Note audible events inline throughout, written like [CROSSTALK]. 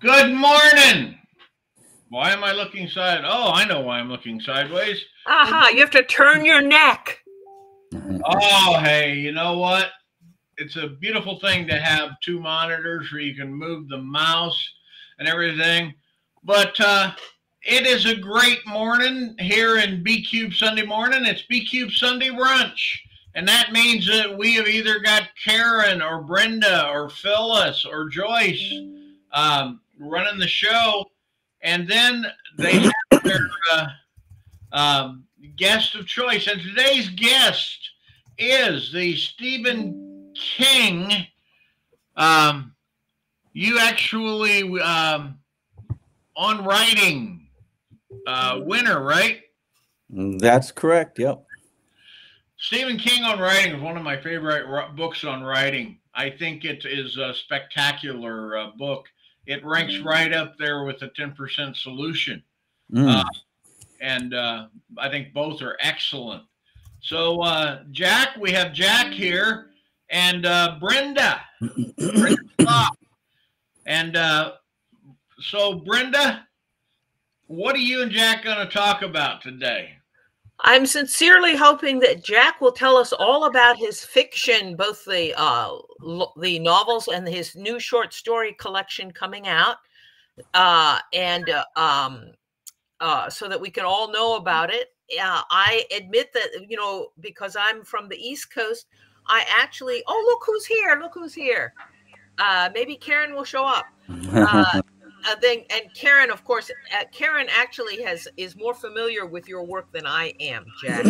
Good morning. Why am I looking side? Oh, I know why I'm looking sideways. Aha, you have to turn your neck. [LAUGHS] Oh, hey, you know what? It's a beautiful thing to have two monitors where you can move the mouse and everything. But uh, it is a great morning here in B Cube Sunday morning. It's B Cube Sunday brunch. And that means that we have either got Karen or Brenda or Phyllis or Joyce um, running the show. And then they have their uh, um, guest of choice. And today's guest is the Stephen King. Um, you actually um, on writing uh, winner, right? That's correct. Yep. Stephen King on writing is one of my favorite ri- books on writing. I think it is a spectacular uh, book. It ranks right up there with the 10% solution. Mm. Uh, and uh, I think both are excellent. So, uh, Jack, we have Jack here and uh, Brenda. [COUGHS] Brenda and uh, so, Brenda, what are you and Jack going to talk about today? I'm sincerely hoping that Jack will tell us all about his fiction, both the uh, the novels and his new short story collection coming out, uh, and uh, um, uh, so that we can all know about it. Uh, I admit that you know because I'm from the East Coast, I actually oh look who's here! Look who's here! Uh, maybe Karen will show up. Uh, and Karen, of course, uh, Karen actually has is more familiar with your work than I am, Jack,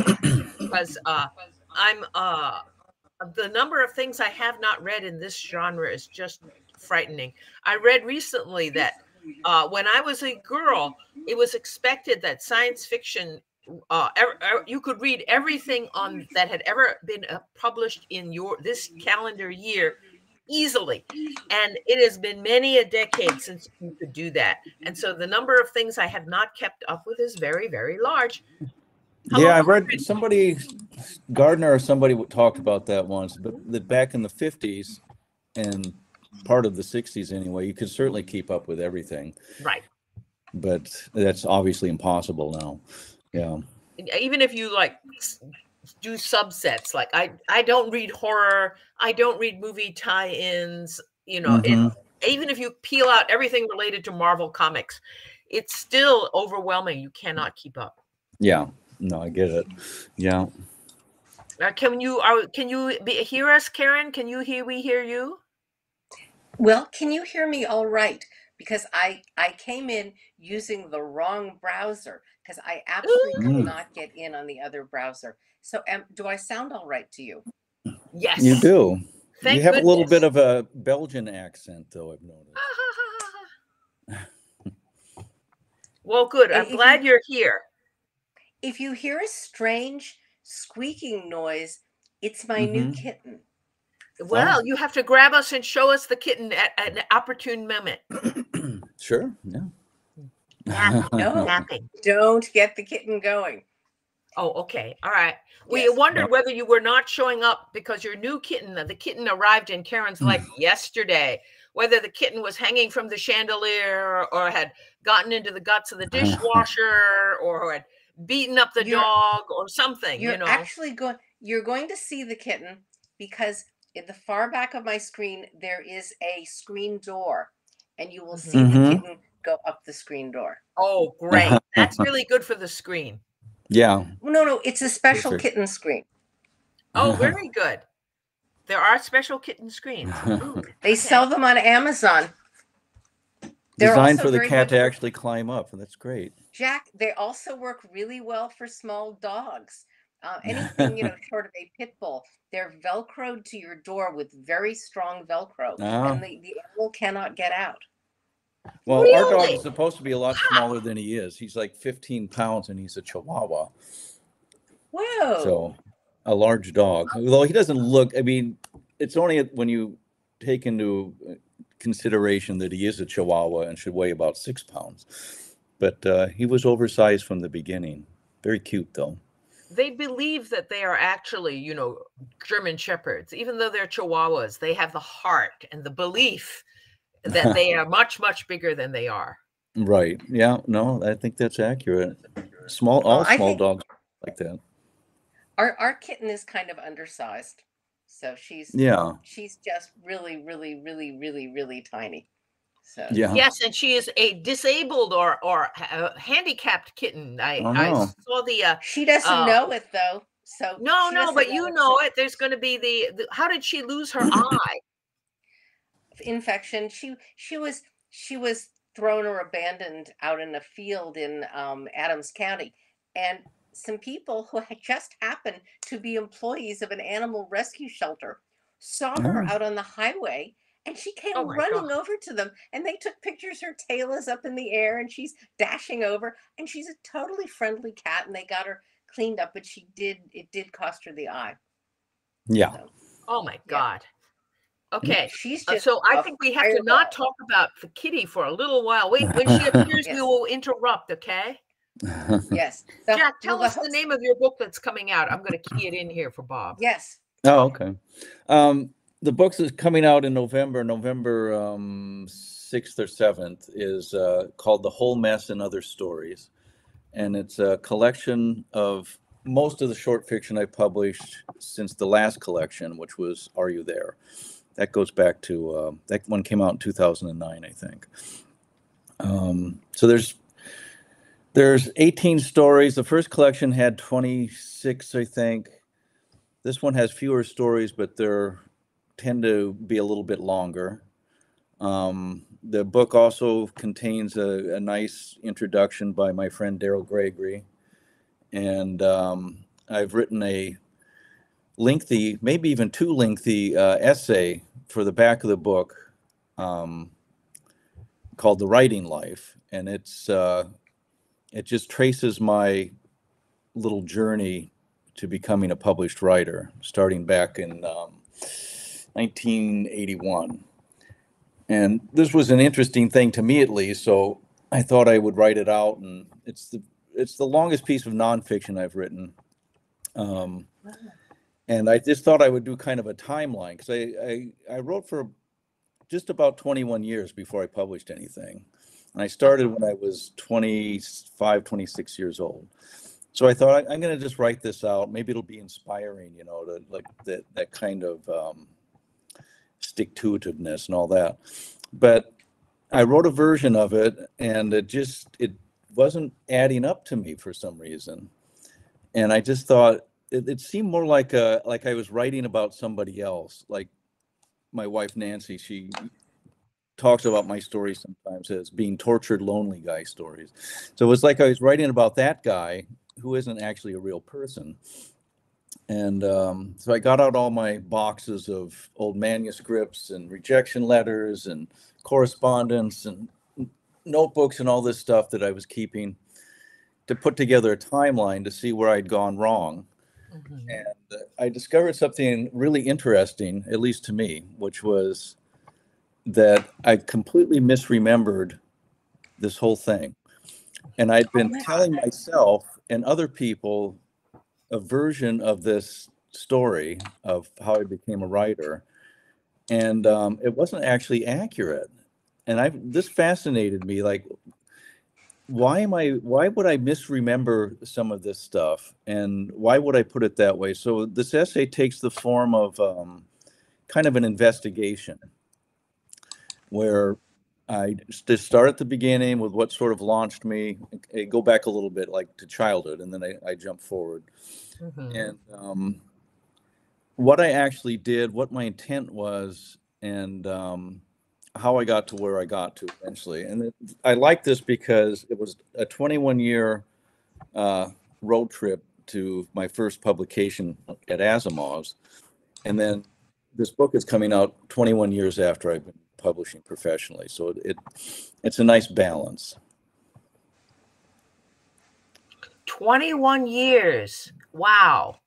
because uh, I'm uh, the number of things I have not read in this genre is just frightening. I read recently that uh, when I was a girl, it was expected that science fiction. Uh, ev- ev- you could read everything on that had ever been uh, published in your this calendar year easily. And it has been many a decade since you could do that. And so the number of things i have not kept up with is very very large. Hello, yeah, I read somebody, Gardner or somebody w- talked about that once, but mm-hmm. that back in the 50s and part of the 60s anyway, you could certainly keep up with everything, right. But that's obviously impossible now. Yeah. even if you like s- do subsets like i i don't read horror i don't read movie tie-ins you know it, Mhm. even if you peel out everything related to marvel comics it's still overwhelming you cannot keep up Yeah. No, I get it. Yeah. uh, can you are, can you be, hear us karen can you hear we hear you Well, can you hear me all right? Because I I came in using the wrong browser because I absolutely could Mm. not get in on the other browser. So am, do I sound all right to you? yes You do. Thank you have a little bit of a Belgian accent, though, I've noticed. [LAUGHS] well good i'm if glad you're here If you hear a strange squeaking noise, it's my new Mhm. kitten. well you have to grab us and show us the kitten at, at an opportune moment [CLEARS THROAT] sure. Yeah. Napping, [LAUGHS] No. napping. Don't get the kitten going. Oh, okay. All right. We Yes. wondered whether you were not showing up because your new kitten, the kitten arrived in Karen's life yesterday, whether the kitten was hanging from the chandelier or had gotten into the guts of the [LAUGHS] dishwasher or had beaten up the You're- dog or something, You're you know. actually going you're going to see the kitten because in the far back of my screen there is a screen door and you will see Mhm. the kitten go up the screen door. oh, great. [LAUGHS] That's really good for the screen. Yeah. No, no, it's a special Perfect. kitten screen. Oh, [LAUGHS] very good. There are special kitten screens. [LAUGHS] Ooh, They okay. sell them on Amazon. They're Designed for the cat good to for- actually climb up, and that's great. Jack, they also work really well for small dogs. Uh, anything, you know, short of a pit bull. They're velcroed to your door with very strong Velcro, Ah. and the, the animal cannot get out. Well, our dog is supposed to be a lot smaller than he is. He's like 15 pounds, and he's a Chihuahua, Whoa! so a large dog. Although he doesn't look. I mean, it's only when you take into uh, consideration that he is a Chihuahua and should weigh about six pounds. But uh, he was oversized from the beginning. Very cute, though. they believe that they are actually, you know, German shepherds, even though they're Chihuahuas. They have the heart and the belief that they are [LAUGHS] much much bigger than they are. Right. Yeah. No, I think that's accurate. Small, all I small dogs like that. Our our kitten is kind of undersized, so she's Yeah. she's just really, really, really, really, really tiny. So Yeah. Yes, and she is a disabled or or ha- uh, handicapped kitten. I, Oh, I no. saw the uh, she doesn't Oh. know it though. So no no, doesn't but you it, know so- it. There's going to be the, the how did she lose her [CLEARS THROAT] eye? Infection. She she was she was thrown or abandoned out in a field in um, Adams County, and some people who had just happened to be employees of an animal rescue shelter saw her Oh. out on the highway. And she came Oh running God. over to them, and they took pictures. Her tail is up in the air, and she's dashing over. And she's a totally friendly cat, and they got her cleaned up. But she did; it did cost her the eye. Yeah. Oh my Yeah. God. Okay. She's Uh, just so I think we have to not talk about the kitty for a little while. Wait, when she [LAUGHS] appears, we will interrupt. Okay, [LAUGHS] Yes, The- Jack, tell the us the name of your book that's coming out. I'm going to key it in here for Bob. Yes, Oh, okay. Um, the book is coming out in November, November um, 6th or 7th, is uh, called The Whole Mess and Other Stories. And it's a collection of most of the short fiction I published since the last collection, which was Are You There? That goes back to, uh, that one came out in 2009, I think. Um, so there's there's 18 stories. The first collection had 26, I think. This one has fewer stories, but they're tend to be a little bit longer. Um, the book also contains a, a nice introduction by my friend Daryl Gregory, and um, I've written a lengthy, maybe even too lengthy, uh, essay for the back of the book um, called "The Writing Life," and it's uh, it just traces my little journey to becoming a published writer, starting back in um, 1981. And this was an interesting thing to me, at least. So I thought I would write it out, and it's the it's the longest piece of nonfiction I've written. Um, and I just thought I would do kind of a timeline because I, I I wrote for just about 21 years before I published anything. And I started when I was 25, 26 years old. So I thought I, I'm going to just write this out. Maybe it'll be inspiring, you know, to like that that kind of um, stick to itiveness and all that. But I wrote a version of it, and it just it wasn't adding up to me for some reason. And I just thought it, it seemed more like a like I was writing about somebody else, like my wife Nancy. She talks about my stories sometimes as being tortured lonely guy stories. So it was like I was writing about that guy who isn't actually a real person. And um, so I got out all my boxes of old manuscripts and rejection letters and correspondence and notebooks and all this stuff that I was keeping to put together a timeline to see where I'd gone wrong. Mhm. And uh, I discovered something really interesting, at least to me, which was that I completely misremembered this whole thing. And I'd been my telling myself and other people a version of this story of how I became a writer. And um, it wasn't actually accurate. And I this fascinated me. Like, why am I why would I misremember some of this stuff? And why would I put it that way? So this essay takes the form of um, kind of an investigation where I just start at the beginning with what sort of launched me, I go back a little bit like to childhood, and then I, I jump forward. Mhm. And um, what I actually did, what my intent was, and um, how I got to where I got to eventually. And it, I like this because it was a 21 year uh, road trip to my first publication at Asimov's. And then this book is coming out 21 years after I've been publishing professionally. So it, it it's a nice balance. 21 years. Wow.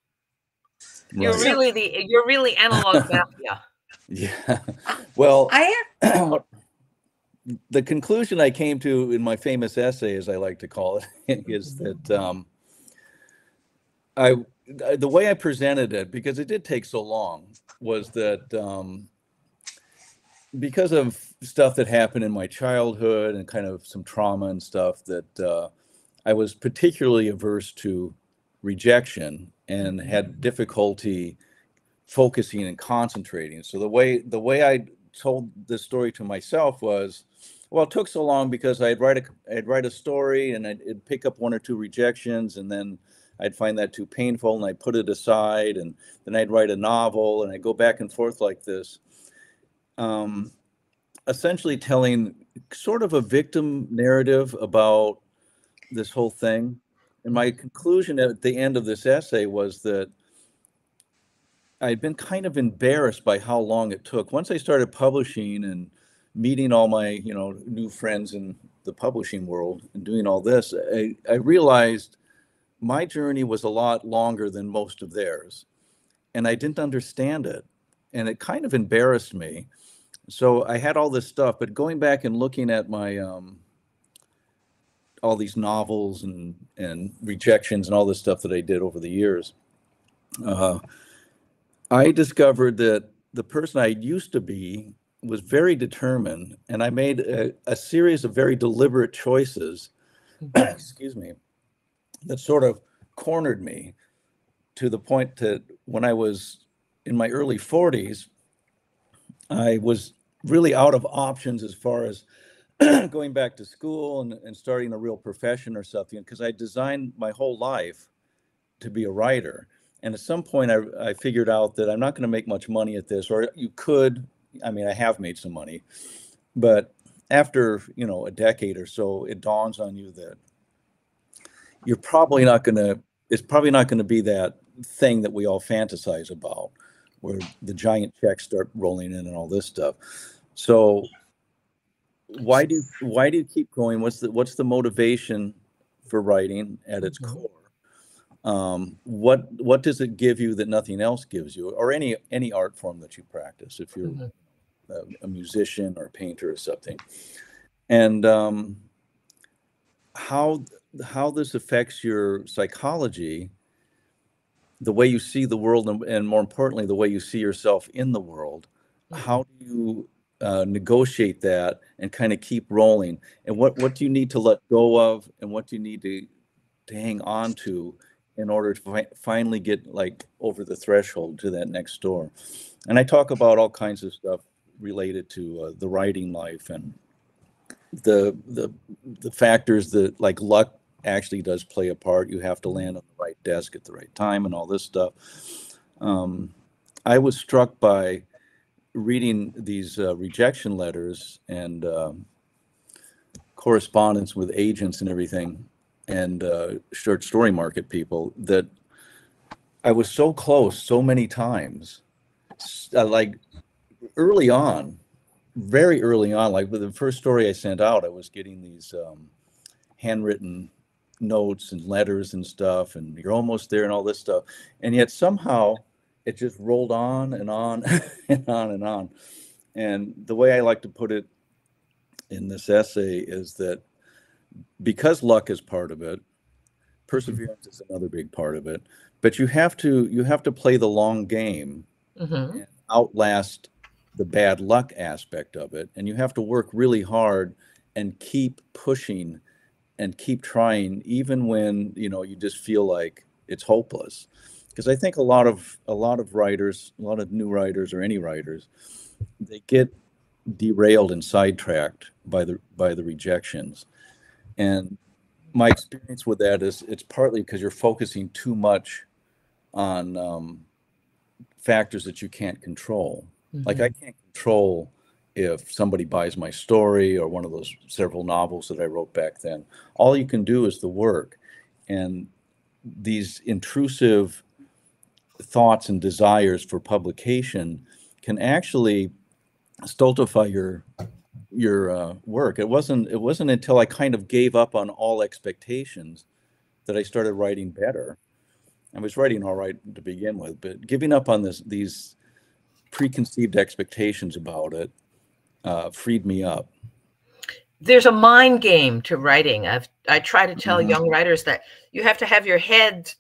You're really the you're really analog [LAUGHS] mafia. Yeah. [LAUGHS] Well, I have [CLEARS THROAT] the conclusion I came to in my famous essay, as I like to call it, [LAUGHS] is that um, I the way I presented it, because it did take so long, was that um, because of stuff that happened in my childhood and kind of some trauma and stuff that uh, I was particularly averse to rejection and had difficulty focusing and concentrating. So the way the way I told this story to myself was, well, it took so long because I'd write a I'd write a story and I'd, I'd pick up one or two rejections and then I'd find that too painful and I'd put it aside and then I'd write a novel and I'd go back and forth like this. Um, essentially telling sort of a victim narrative about this whole thing. And my conclusion at the end of this essay was that I'd been kind of embarrassed by how long it took. Once I started publishing and meeting all my, you know, new friends in the publishing world and doing all this, I, I realized my journey was a lot longer than most of theirs. And I didn't understand it. And it kind of embarrassed me. So I had all this stuff, but going back and looking at my um, all these novels and and rejections and all this stuff that I did over the years, uh, I discovered that the person I used to be was very determined, and I made a, a series of very deliberate choices. [CLEARS THROAT] excuse me, that sort of cornered me to the point that when I was in my early 40s, I was really out of options as far as [CLEARS THROAT] going back to school and, and starting a real profession or something because I designed my whole life to be a writer. And at some point, I, I figured out that I'm not going to make much money at this, or you could. I mean, I have made some money, but after you know a decade or so, it dawns on you that you're probably not going to. It's probably not going to be that thing that we all fantasize about where the giant checks start rolling in and all this stuff. So why do why do you keep going? What's the what's the motivation for writing at its mm-hmm. core? Um, what what does it give you that nothing else gives you, or any any art form that you practice? If you're mm-hmm. a, a, musician or a painter or something, and um, how how this affects your psychology the way you see the world and, and, more importantly the way you see yourself in the world mm-hmm. how do you uh, negotiate that and kind of keep rolling and what what do you need to let go of and what do you need to to hang on to in order to fi- finally get like over the threshold to that next door and i talk about all kinds of stuff related to uh, the writing life and the the the factors that like luck actually does play a part. You have to land on the right desk at the right time and all this stuff. Um, I was struck by reading these uh, rejection letters and um, correspondence with agents and everything and uh, short story market people that I was so close so many times. Uh, like early on, very early on, like with the first story I sent out, I was getting these um, handwritten notes and letters and stuff, and you're almost there and all this stuff. And yet somehow it just rolled on and on [LAUGHS] and on and on. And the way I like to put it in this essay is that because luck is part of it, perseverance is another big part of it. But you have to you have to play the long game mm-hmm. and outlast the bad luck aspect of it, and you have to work really hard and keep pushing and keep trying even when you know you just feel like it's hopeless because i think a lot of a lot of writers a lot of new writers or any writers they get derailed and sidetracked by the by the rejections and my experience with that is it's partly because you're focusing too much on um, factors that you can't control mm-hmm. like i can't control if somebody buys my story or one of those several novels that I wrote back then. All you can do is the work. And these intrusive thoughts and desires for publication can actually stultify your your uh, work. It wasn't it wasn't until I kind of gave up on all expectations that I started writing better. I was writing all right to begin with, but giving up on this these preconceived expectations about it uh, freed me up. There's a mind game to writing. I've I try to tell mm-hmm. young writers that you have to have your head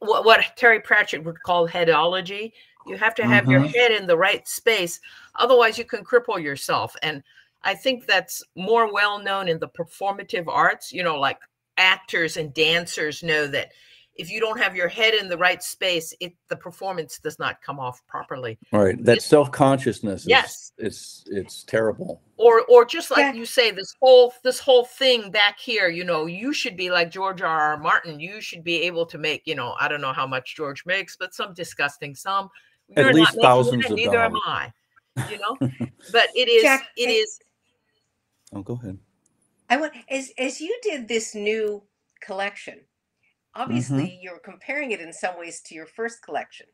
what, what Terry Pratchett would call headology. You have to have your Mhm. head in the right space. Otherwise, you can cripple yourself. And I think that's more well known in the performative arts. You know, like actors and dancers know that if you don't have your head in the right space, it the performance does not come off properly. Right. That self consciousness. Is, Yes. It's it's terrible. Or or just like Yeah. you say, this whole this whole thing back here, you know, you should be like George R. R. Martin. You should be able to make, you know, I don't know how much George makes, but some disgusting sum. At You're least not making thousands that, of neither am. I. You know? [LAUGHS] but it is Jack, it I- is Oh, go ahead. I want as as you did this new collection. Obviously, Mm-hmm. you're comparing it in some ways to your first collection,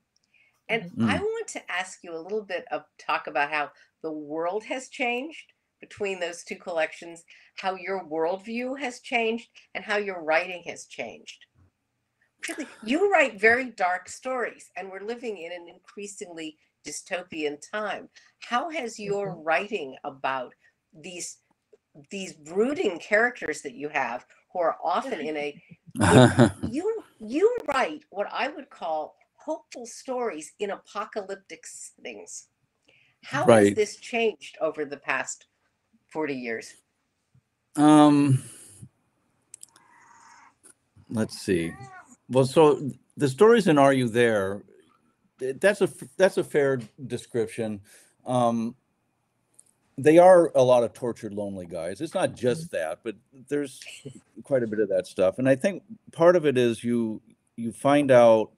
and Mhm. I want to ask you a little bit of talk about how the world has changed between those two collections, how your worldview has changed, and how your writing has changed. Really, you write very dark stories, and we're living in an increasingly dystopian time. How has your writing about these these brooding characters that you have, who are often in a you [LAUGHS] you write what I would call hopeful stories in apocalyptic settings. How has this changed over the past 40 years? Um, let's see. Well, so the stories in Are You There? That's a that's a fair description. Um, they are a lot of tortured, lonely guys. It's not just that, but there's quite a bit of that stuff. And I think part of it is you you find out.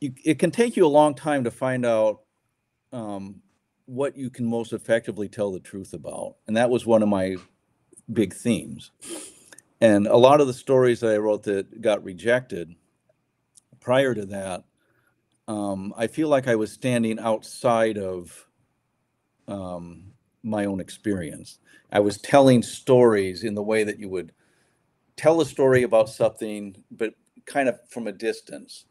You, it can take you a long time to find out um, what you can most effectively tell the truth about, and that was one of my big themes. And a lot of the stories that I wrote that got rejected prior to that, um, I feel like I was standing outside of um, my own experience. I was telling stories in the way that you would tell a story about something, but kind of from a distance.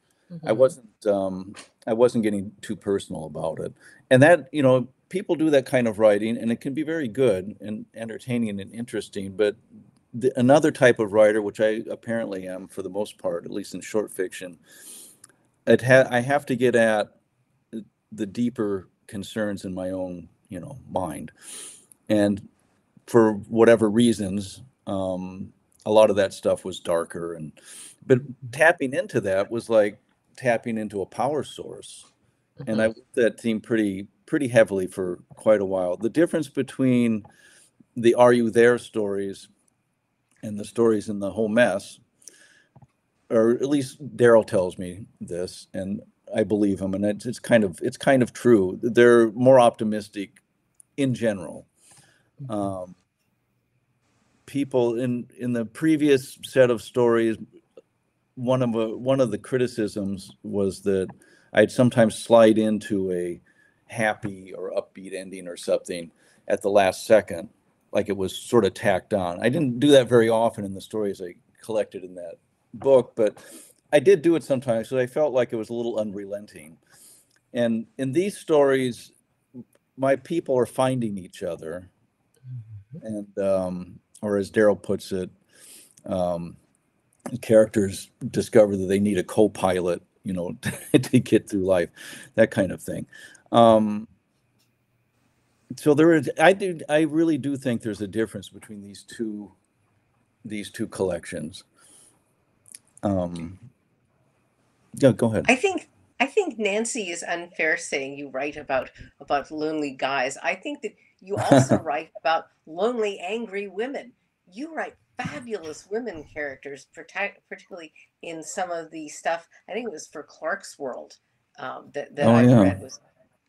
I Mhm. wasn't um, I wasn't getting too personal about it, and that you know people do that kind of writing, and it can be very good and entertaining and interesting. But the, another type of writer, which I apparently am for the most part, at least in short fiction, it ha- I have to get at the deeper concerns in my own you know mind, and for whatever reasons, um, a lot of that stuff was darker and but tapping into that was like tapping into a power source. And i worked that theme pretty pretty heavily for quite a while. The difference between the are you there stories and the stories in the whole mess or at least daryl tells me this and i believe him and it's, it's kind of it's kind of true. They're more optimistic in general. Um, people in in the previous set of stories one of a, one of the criticisms was that I'd sometimes slide into a happy or upbeat ending or something at the last second, like it was sort of tacked on. I didn't do that very often in the stories I collected in that book, but I did do it sometimes because I felt like it was a little unrelenting. And in these stories, my people are finding each other, and um, or as Daryl puts it, um, characters discover that they need a co-pilot you know [LAUGHS] to get through life that kind of thing. Um so there is i do i really do think there's a difference between these two these two collections. Um yeah go ahead I think I think Nancy is unfair saying you write about about lonely guys. I think that you also [LAUGHS] write about lonely, angry women. You write fabulous women characters, particularly in some of the stuff. I think it was for Clarkesworld um, that that Oh, I yeah. read was,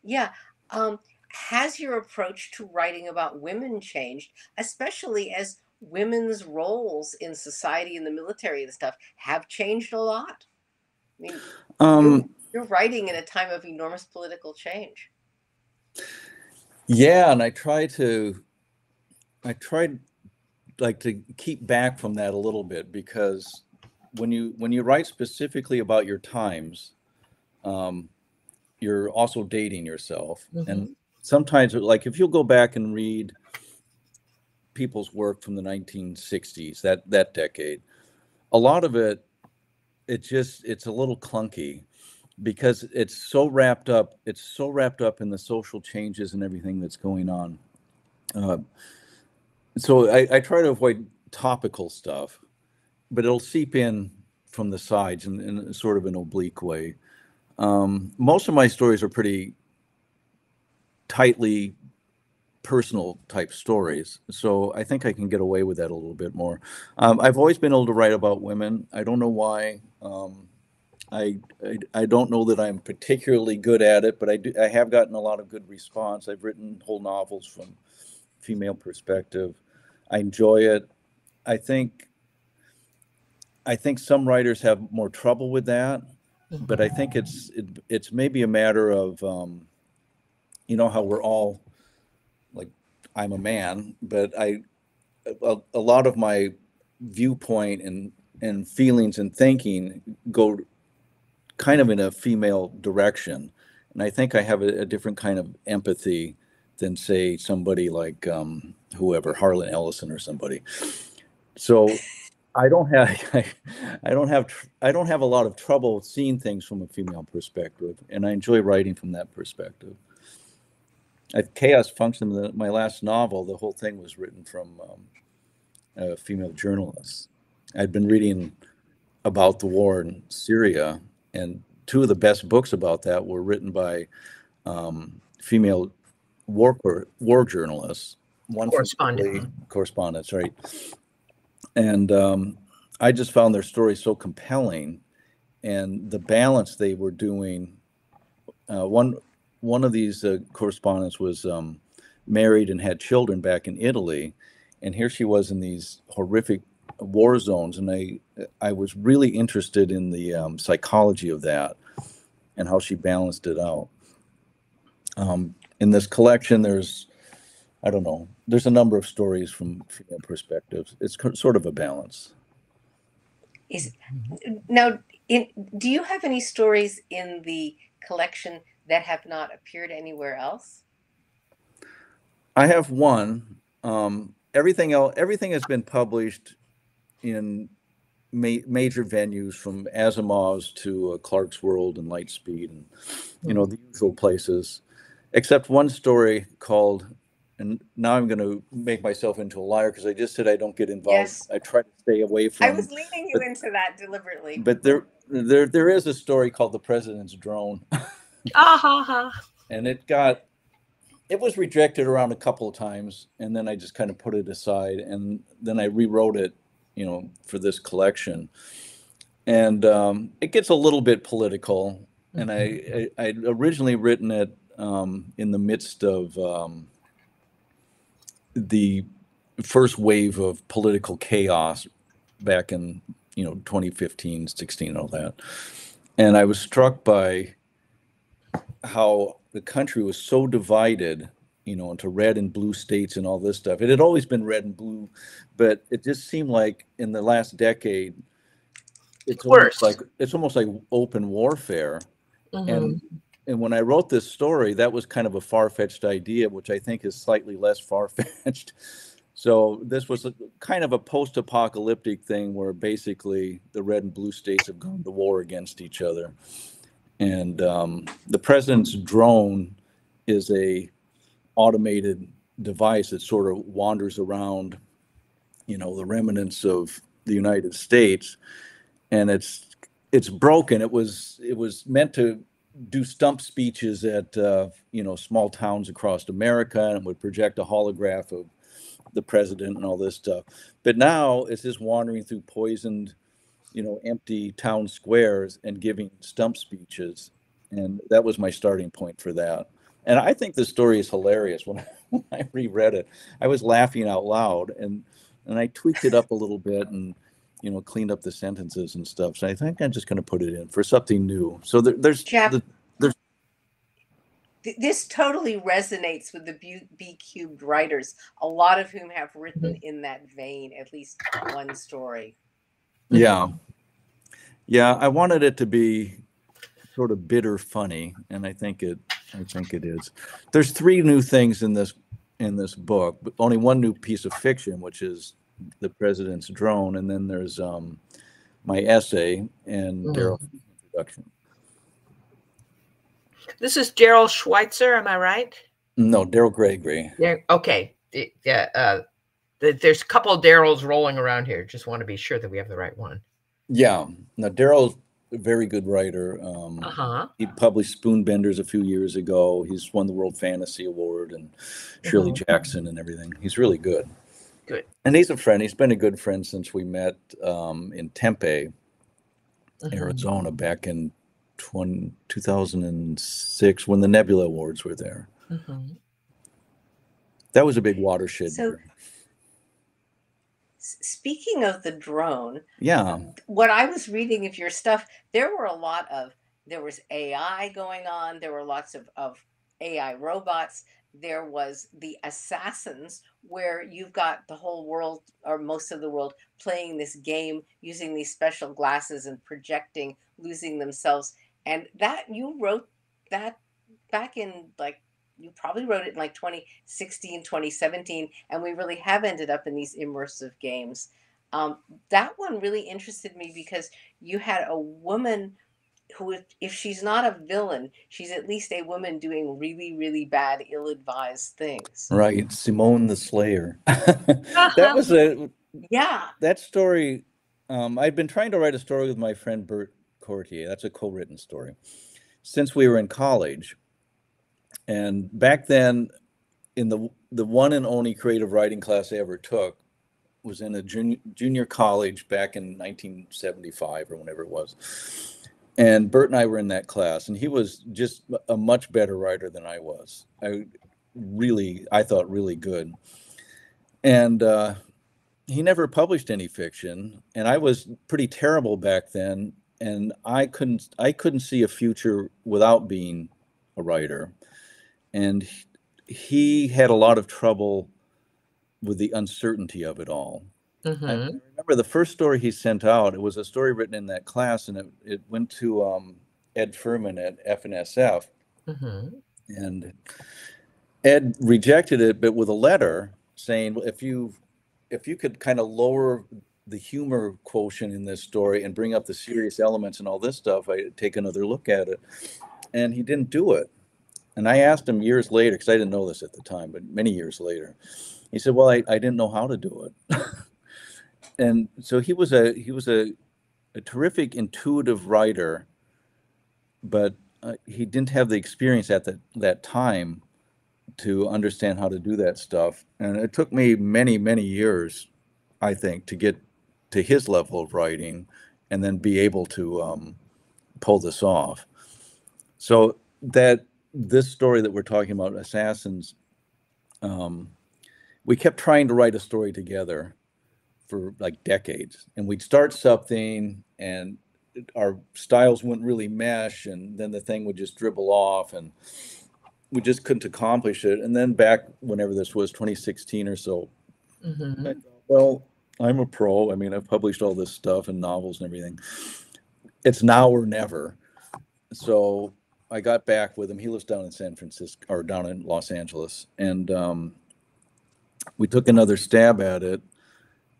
yeah. Um, has your approach to writing about women changed, especially as women's roles in society and the military and stuff have changed a lot? I mean, um you're writing in a time of enormous political change. Yeah, and I try to, I tried like to keep back from that a little bit because when you when you write specifically about your times, um, you're also dating yourself, and sometimes like if you'll go back and read people's work from the 1960s, that that decade, a lot of it, it just it's a little clunky because it's so wrapped up it's so wrapped up in the social changes and everything that's going on. Uh, so I, I try to avoid topical stuff but it'll seep in from the sides in, in sort of an oblique way. Um, most of my stories are pretty tightly personal type stories so i think i can get away with that a little bit more um, i've always been able to write about women i don't know why um, I, I, I don't know that I'm particularly good at it, but I do I have gotten a lot of good response. I've written whole novels from female perspective. I enjoy it. I think I think some writers have more trouble with that, but I think it's it, it's maybe a matter of um, you know how we're all I'm a man, but I a, a lot of my viewpoint and and feelings and thinking go kind of in a female direction. And I think I have a, a different kind of empathy than, say, somebody like um, whoever, Harlan Ellison or somebody. So I don't have [LAUGHS] I, I don't have I don't have a lot of trouble seeing things from a female perspective, and I enjoy writing from that perspective. At Chaos Function, the, my last novel, the whole thing was written from um, a female journalist. I'd been reading about the war in Syria and two of the best books about that were written by um, female war war journalists. One correspondent, correspondents, right? And um, I just found their story so compelling, and the balance they were doing. Uh, one one of these uh, correspondents was um, married and had children back in Italy, and here she was in these horrific war zones, and I I was really interested in the um, psychology of that and how she balanced it out. Um, in this collection, there's I don't know. There's a number of stories from female perspectives. It's sort of a balance. Is now, in, do you have any stories in the collection that have not appeared anywhere else? I have one. Um, everything else, everything has been published in ma- major venues from Asimov's to uh, Clarkesworld and Lightspeed and you know hmm. the usual places, except one story called. And now I'm going to make myself into a liar because I just said I don't get involved. Yes. I try to stay away from. I was leading you but, into that deliberately. But there, there, there is a story called "The President's Drone." [LAUGHS] Ah ha ha. And it got it was rejected around a couple of times and then i just kind of put it aside and then i rewrote it you know, for this collection. And um, it gets a little bit political. Mm-hmm. And I, mm-hmm. I, I'd originally written it um, in the midst of um, the first wave of political chaos back in, you know, 2015, 16, all that. And I was struck by how the country was so divided you know, into red and blue states and all this stuff. It had always been red and blue, but it just seemed like in the last decade, it's almost like it's almost like open warfare. Mm-hmm. And and when I wrote this story, that was kind of a far fetched idea, which I think is slightly less [LAUGHS] far fetched. So this was a, kind of a post apocalyptic thing where basically the red and blue states have gone to war against each other. And um, the president's drone is a automated device that sort of wanders around, you know, the remnants of the United States, and it's it's broken. It was it was meant to do stump speeches at uh, you know small towns across America, and it would project a holograph of the president and all this stuff. But now it's just wandering through poisoned, you know, empty town squares and giving stump speeches, and that was my starting point for that. And I think the story is hilarious. When [LAUGHS] I, when I reread it, I was laughing out loud, and and I tweaked it up a little bit, and you know, cleaned up the sentences and stuff. So I think I'm just going to put it in for something new. So there, there's Jeff, the, there's this totally resonates with the B, B cubed writers, a lot of whom have written mm-hmm. in that vein at least one story. Yeah, yeah. I wanted it to be sort of bitter funny, and I think it I think it is. There's three new things in this in this book, but only one new piece of fiction, which is the president's drone, and then there's um, my essay and mm. Daryl's introduction. This is Darrell Schweitzer, am I right? No, Daryl Gregory. Yeah. Okay. Yeah. Uh, th- there's a couple of Daryls rolling around here. Just want to be sure that we have the right one. Yeah. Now Daryl's a very good writer. Um, Uh huh. He published Spoonbenders a few years ago. He's won the World Fantasy Award and Shirley Mhm. Jackson and everything. He's really good. Good. And he's a friend. He's been a good friend since we met um, in Tempe, Mhm. Arizona, back in 20, 2006 when the Nebula Awards were there. Mhm. That was a big watershed. So- year. Speaking of the drone, yeah. what I was reading of your stuff, there were a lot of there was AI going on. There were lots of, of AI robots. There was the assassins, where you've got the whole world or most of the world playing this game using these special glasses and projecting, losing themselves. And that you wrote that back in like you probably wrote it in like 2016, 2017, and we really have ended up in these immersive games. Um, that one really interested me because you had a woman who, if, if she's not a villain, she's at least a woman doing really, really bad, ill advised things. Right. Simone the Slayer. [LAUGHS] that was a [LAUGHS] Yeah. that story um, i'd been trying to write a story with my friend Burt Courtier that's a co-written story since we were in college and back then in the the one and only creative writing class i ever took was in a junior, junior college back in 1975 or whenever it was. And Burt and i were in that class and he was just a much better writer than i was. I really i thought really good. And uh, he never published any fiction and i was pretty terrible back then and i couldn't i couldn't see a future without being a writer and he- had a lot of trouble with the uncertainty of it all I Mhm. remember the first story he sent out it was a story written in that class and it, it went to um, Ed Ferman at F&SF Mhm. and Ed rejected it, but with a letter saying, "Well, if you if you could kind of lower the humor quotient in this story and bring up the serious elements and all this stuff, I'd take another look at it." And he didn't do it. And I asked him years later, because I didn't know this at the time, but many years later, he said, "Well, I, I didn't know how to do it." [LAUGHS] and so he was a he was a, a terrific intuitive writer, but uh, he didn't have the experience at that that time to understand how to do that stuff and it took me many many years i think to get to his level of writing and then be able to um, pull this off so that this story that we're talking about assassins um, we kept trying to write a story together for like decades. And we'd start something and our styles wouldn't really mesh and then the thing would just dribble off and we just couldn't accomplish it. And then back whenever this was 2016 or so. Mhm. I well i'm a pro. I mean i've published all this stuff and novels and everything. It's now or never. So i got back with him he lives down in san francisco or down in los angeles and um, we took another stab at it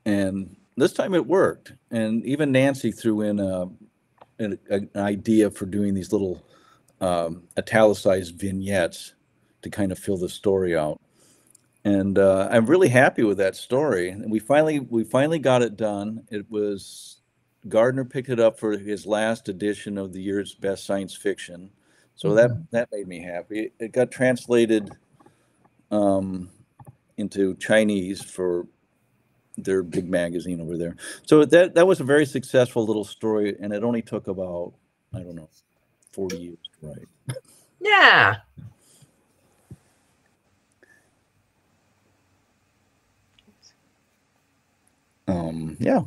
and this time it worked and even nancy threw in a, an, an idea for doing these little um, italicized vignettes to kind of fill the story out and uh, I'm really happy with that story. And we finally we finally got it done. It was Gardner picked it up for his last edition of the year's best science fiction, so that that made me happy. It, it got translated um, into Chinese for their big magazine over there. So that that was a very successful little story, and it only took about I don't know forty years to write. Yeah. Um, yeah.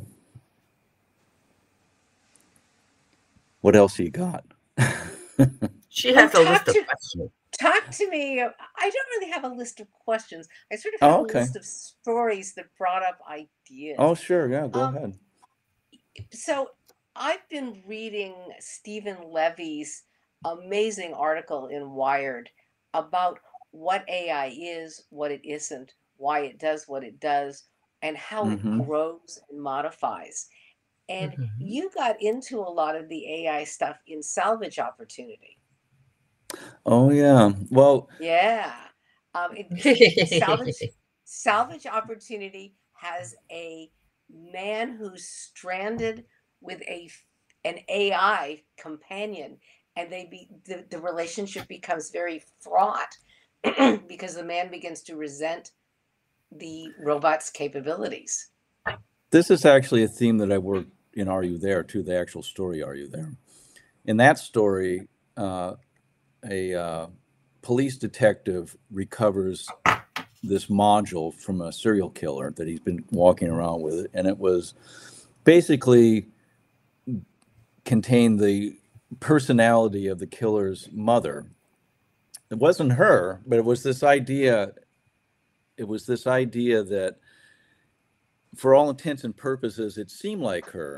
What else you got? [LAUGHS] She has a talk list of to- questions. Talk to me. I don't really have a list of questions. I sort of Oh, have okay. a list of stories that brought up ideas. Oh, sure. Yeah, go Um, ahead. so I've been reading Steven Levy's amazing article in Wired about what AI is, what it isn't, why it does what it does, and how Mhm. it grows and modifies. And Mhm. you got into a lot of the AI stuff in salvage opportunity. Oh yeah. Well, Yeah. Um, [LAUGHS] it, salvage, salvage opportunity has a man who's stranded with a an AI companion, and they be the, the relationship becomes very fraught [CLEARS THROAT] because the man begins to resent the robot's capabilities. this is actually a theme that I work in Are You There too, the actual story Are You There? In that story, uh, a uh, police detective recovers this module from a serial killer that he's been walking around with, and it was basically contained the personality of the killer's mother. It wasn't her, but it was this idea. It was this idea that, for all intents and purposes, it seemed like her.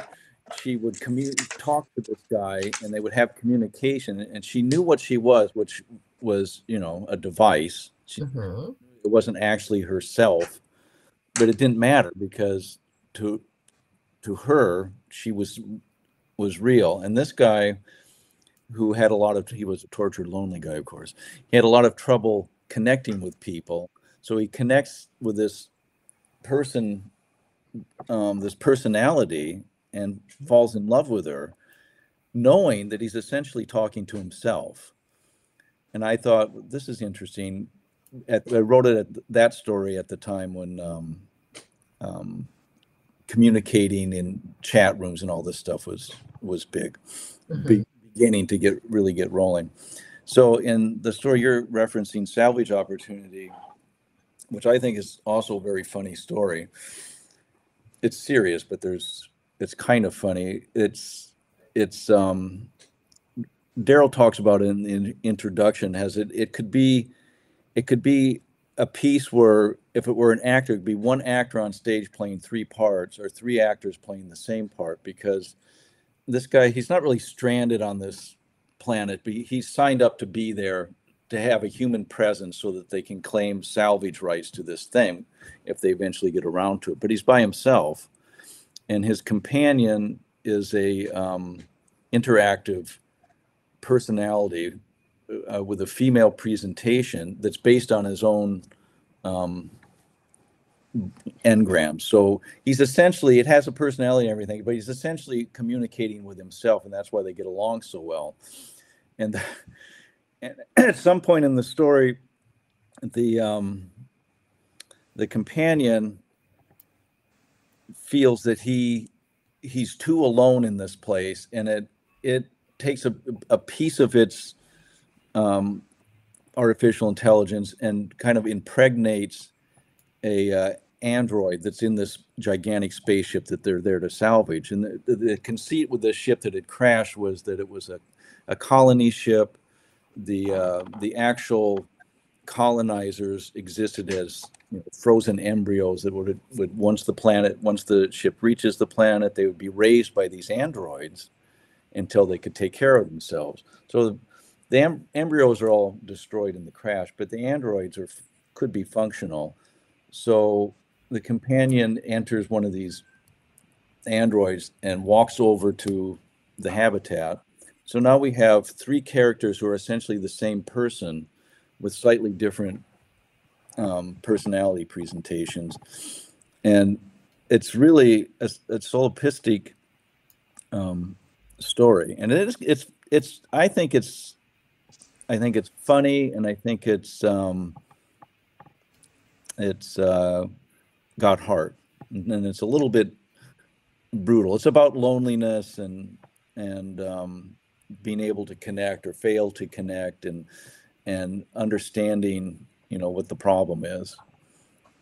She would commu- talk to this guy, and they would have communication, and she knew what she was, which was, you know, a device. She, Mhm. it wasn't actually herself but it didn't matter because to to her she was was real and this guy who had a lot of he was a tortured lonely guy of course he had a lot of trouble connecting with people so he connects with this person um, this personality and falls in love with her knowing that he's essentially talking to himself and i thought this is interesting at, I wrote it at that story at the time when um, um, communicating in chat rooms and all this stuff was was big, Mhm. be, beginning to get really get rolling. So in the story you're referencing, salvage opportunity, which I think is also a very funny story. It's serious, but there's it's kind of funny. It's it's um, Darrell talks about in the introduction. Has it? It could be it could be a piece where if it were an actor it'd be one actor on stage playing three parts or three actors playing the same part because this guy he's not really stranded on this planet but he's signed up to be there to have a human presence so that they can claim salvage rights to this thing if they eventually get around to it but he's by himself and his companion is a um, interactive personality uh, with a female presentation that's based on his own um, engrams. So he's essentially, it has a personality and everything, but he's essentially communicating with himself, and that's why they get along so well. And, and at some point in the story, the um, the companion feels that he he's too alone in this place, and it it takes a, a piece of its um, artificial intelligence and kind of impregnates a uh, android that's in this gigantic spaceship that they're there to salvage. And the, the, the conceit with this ship that had crashed was that it was a, a colony ship. The uh, the actual colonizers existed as you know, frozen embryos that would, would once the planet once the ship reaches the planet they would be raised by these androids until they could take care of themselves. So the, the em- embryos are all destroyed in the crash, but the androids are could be functional. So the companion enters one of these androids and walks over to the habitat. So now we have three characters who are essentially the same person with slightly different um, personality presentations. And it's really a, a solipsistic um, story. And it is, it's, it's, I think it's, I think it's funny and I think it's, um, it's uh, got heart and it's a little bit brutal. It's about loneliness and, and um, being able to connect or fail to connect and, and understanding, you know, what the problem is.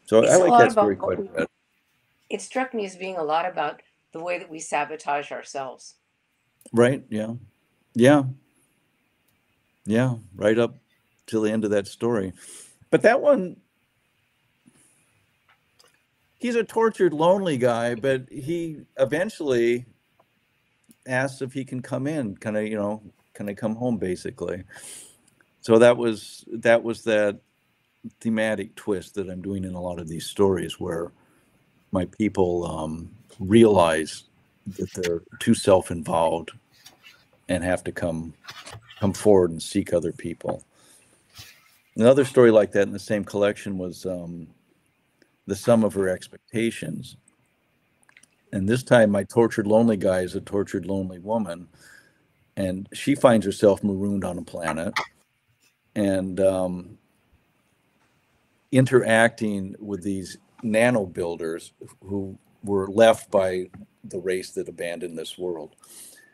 So It's I like that story quite a bit. It struck me as being a lot about the way that we sabotage ourselves. Right. Yeah. Yeah. Yeah. Right up till the end of that story. But that one, he's a tortured, lonely guy, but he eventually asks if he can come in, kind of, you know, can I come home basically. So that was, that was that thematic twist that I'm doing in a lot of these stories where my people um, realize that they're too self-involved and have to come come forward and seek other people. Another story like that in the same collection was um, the sum of her expectations. And this time, my tortured lonely guy is a tortured lonely woman, and she finds herself marooned on a planet, and um, interacting with these nano builders who were left by the race that abandoned this world.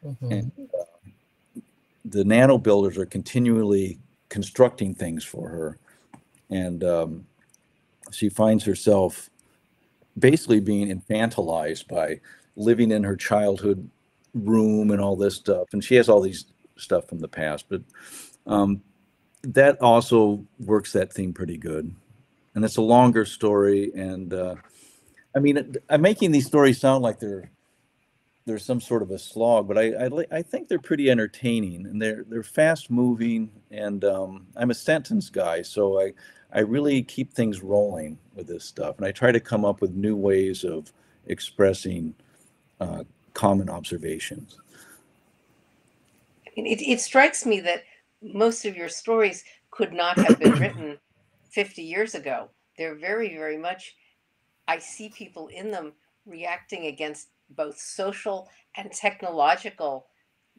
Mhm. And uh, the nano builders are continually constructing things for her. And um, she finds herself basically being infantilized by living in her childhood room and all this stuff. And she has all these stuff from the past, but um, that also works that theme pretty good. And it's a longer story. And uh, I mean, I'm making these stories sound like they're there's some sort of a slog, but I I, I think they're pretty entertaining and they're they're fast moving. And um, I'm a sentence guy, so I I really keep things rolling with this stuff, and I try to come up with new ways of expressing uh, common observations. I mean, it, it strikes me that most of your stories could not have been written 50 years ago. They're very, very much, I see people in them reacting against both social and technological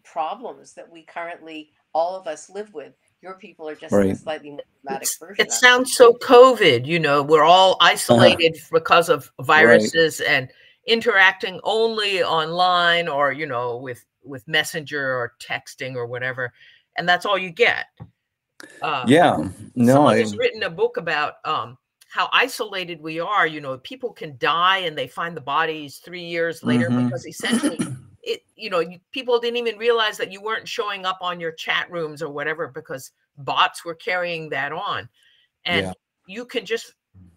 problems that we currently, all of us live with. Your people are just in a slightly more dramatic It's- version. It of it. sounds so COVID, you know, we're all isolated uh-huh. because of viruses and interacting only online or, you know, with with messenger or texting or whatever. And that's all you get. Uh, Yeah, no, I has written a book about um, how isolated we are. You know, people can die and they find the bodies three years later Mhm. because essentially, it you know, you, people didn't even realize that you weren't showing up on your chat rooms or whatever because bots were carrying that on, and Yeah. you can just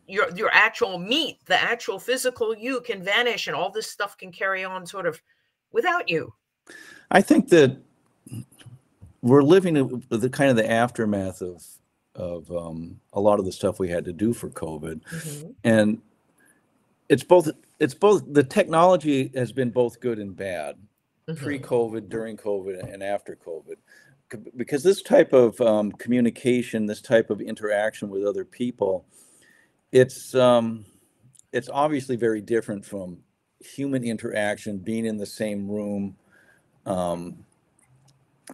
your your actual meat, the actual physical you can vanish, and all this stuff can carry on sort of without you. I think that we're living in the kind of the aftermath of of um, a lot of the stuff we had to do for COVID, and it's both it's both the technology has been both good and bad Mhm. pre-COVID, during COVID, and after COVID, because this type of um, communication, this type of interaction with other people, it's um, it's obviously very different from human interaction, being in the same room, um,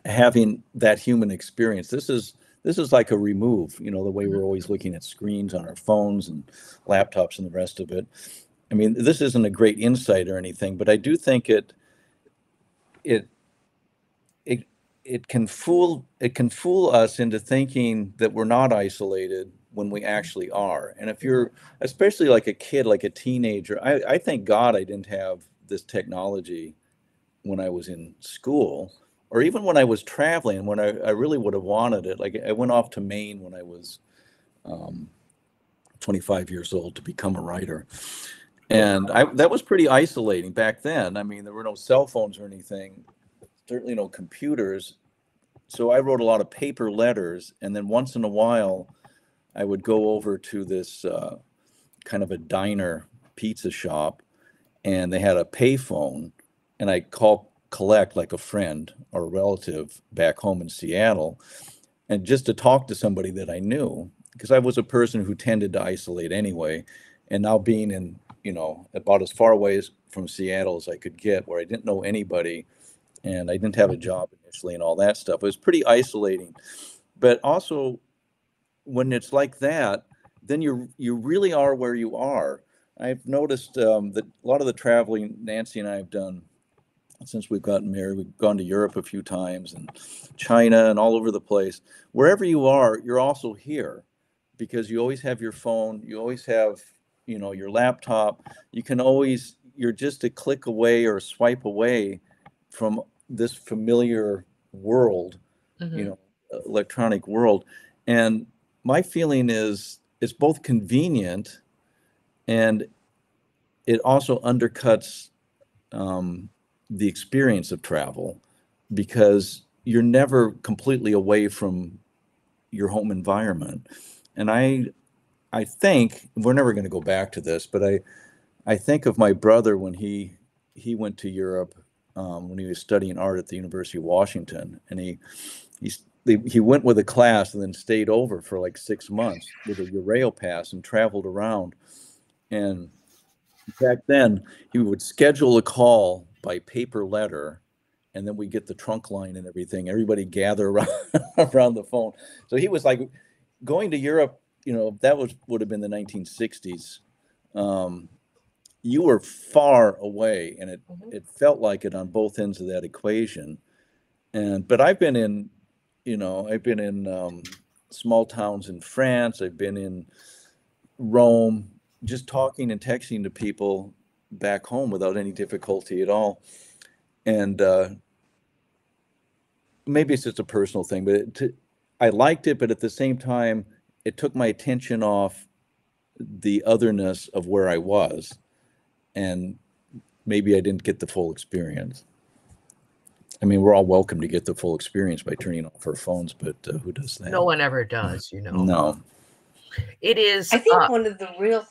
having that human experience. This is this is like a remove. You know, the way we're always looking at screens on our phones and laptops and the rest of it. I mean, this isn't a great insight or anything, but I do think it it it it can fool it can fool us into thinking that we're not isolated when we actually are. And if you're especially like a kid, like a teenager, I, I thank God I didn't have this technology when I was in school or even when I was traveling when I, I really would have wanted it. Like I went off to Maine when I was um, 25 years old to become a writer. And I, that was pretty isolating back then. I mean, there were no cell phones or anything, certainly no computers. So I wrote a lot of paper letters. And then once in a while, I would go over to this uh, kind of a diner pizza shop, and they had a payphone, and I call collect like a friend or a relative back home in Seattle, and just to talk to somebody that I knew, because I was a person who tended to isolate anyway, and now being in you know about as far away from Seattle as I could get, where I didn't know anybody, and I didn't have a job initially and all that stuff. It was pretty isolating, but also when it's like that, then you you really are where you are. I've noticed um, that a lot of the traveling Nancy and I have done since we've gotten married. We've gone to Europe a few times and China and all over the place. Wherever you are, you're also here because you always have your phone. You always have you know your laptop. You can always you're just a click away or swipe away from this familiar world Mhm. you know electronic world and my feeling is it's both convenient and it also undercuts um, the experience of travel because you're never completely away from your home environment and i i think we're never going to go back to this but i i think of my brother when he he went to europe um, when he was studying art at the university of washington and he he's he went with a class and then stayed over for like six months with a Eurail pass and traveled around. And back then, he would schedule a call by paper letter, and then we get the trunk line and everything. Everybody gather [LAUGHS] around around the phone. So he was like going to Europe. You know, that was would have been the 1960s. Um, you were far away, and it Mhm. it felt like it on both ends of that equation. And but I've been in you know, I've been in um, small towns in France. I've been in Rome, just talking and texting to people back home without any difficulty at all. And uh, maybe it's just a personal thing, but it, to, I liked it. But at the same time, it took my attention off the otherness of where I was, and maybe I didn't get the full experience. I mean, we're all welcome to get the full experience by turning off our phones, but uh, who does that? No one ever does, you know. No. It is. I think uh, one of the real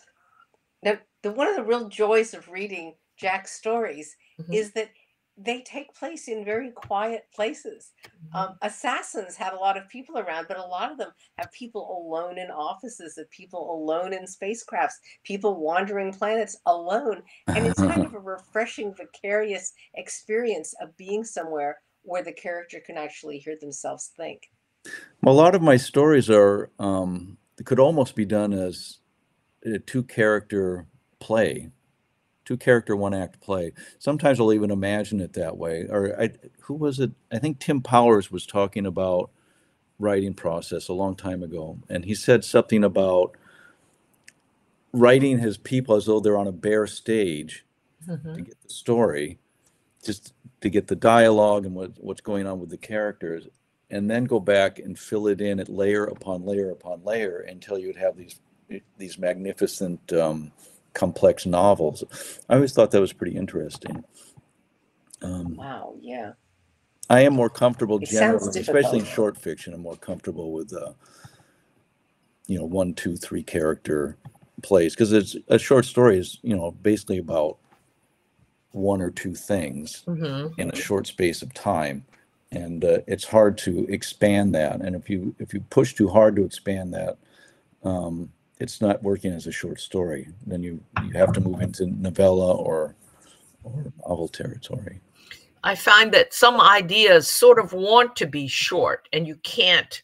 the, the one of the real joys of reading Jack's stories Mhm. is that they take place in very quiet places. Um, assassins have a lot of people around, but a lot of them have people alone in offices, of people alone in spacecrafts, people wandering planets alone. And it's kind of [LAUGHS] a refreshing, vicarious experience of being somewhere where the character can actually hear themselves think. Well, a lot of my stories are um, could almost be done as a two character play, two character one act play. Sometimes I'll even imagine it that way. Or I, who was it? I think Tim Powers was talking about writing process a long time ago, and he said something about writing his people as though they're on a bare stage Mhm. to get the story, just to get the dialogue and what, what's going on with the characters, and then go back and fill it in at layer upon layer upon layer until you'd have these these magnificent, um, complex novels. I always thought that was pretty interesting. Um, Wow, yeah. I am more comfortable It generally, especially in short fiction. I'm more comfortable with, uh, you know, one, two, three character plays because it's a short story is you know basically about one or two things Mhm. in a short space of time and uh, it's hard to expand that and if you if you push too hard to expand that um, it's not working as a short story then you you have to move into novella or or novel territory I find that some ideas sort of want to be short, and you can't.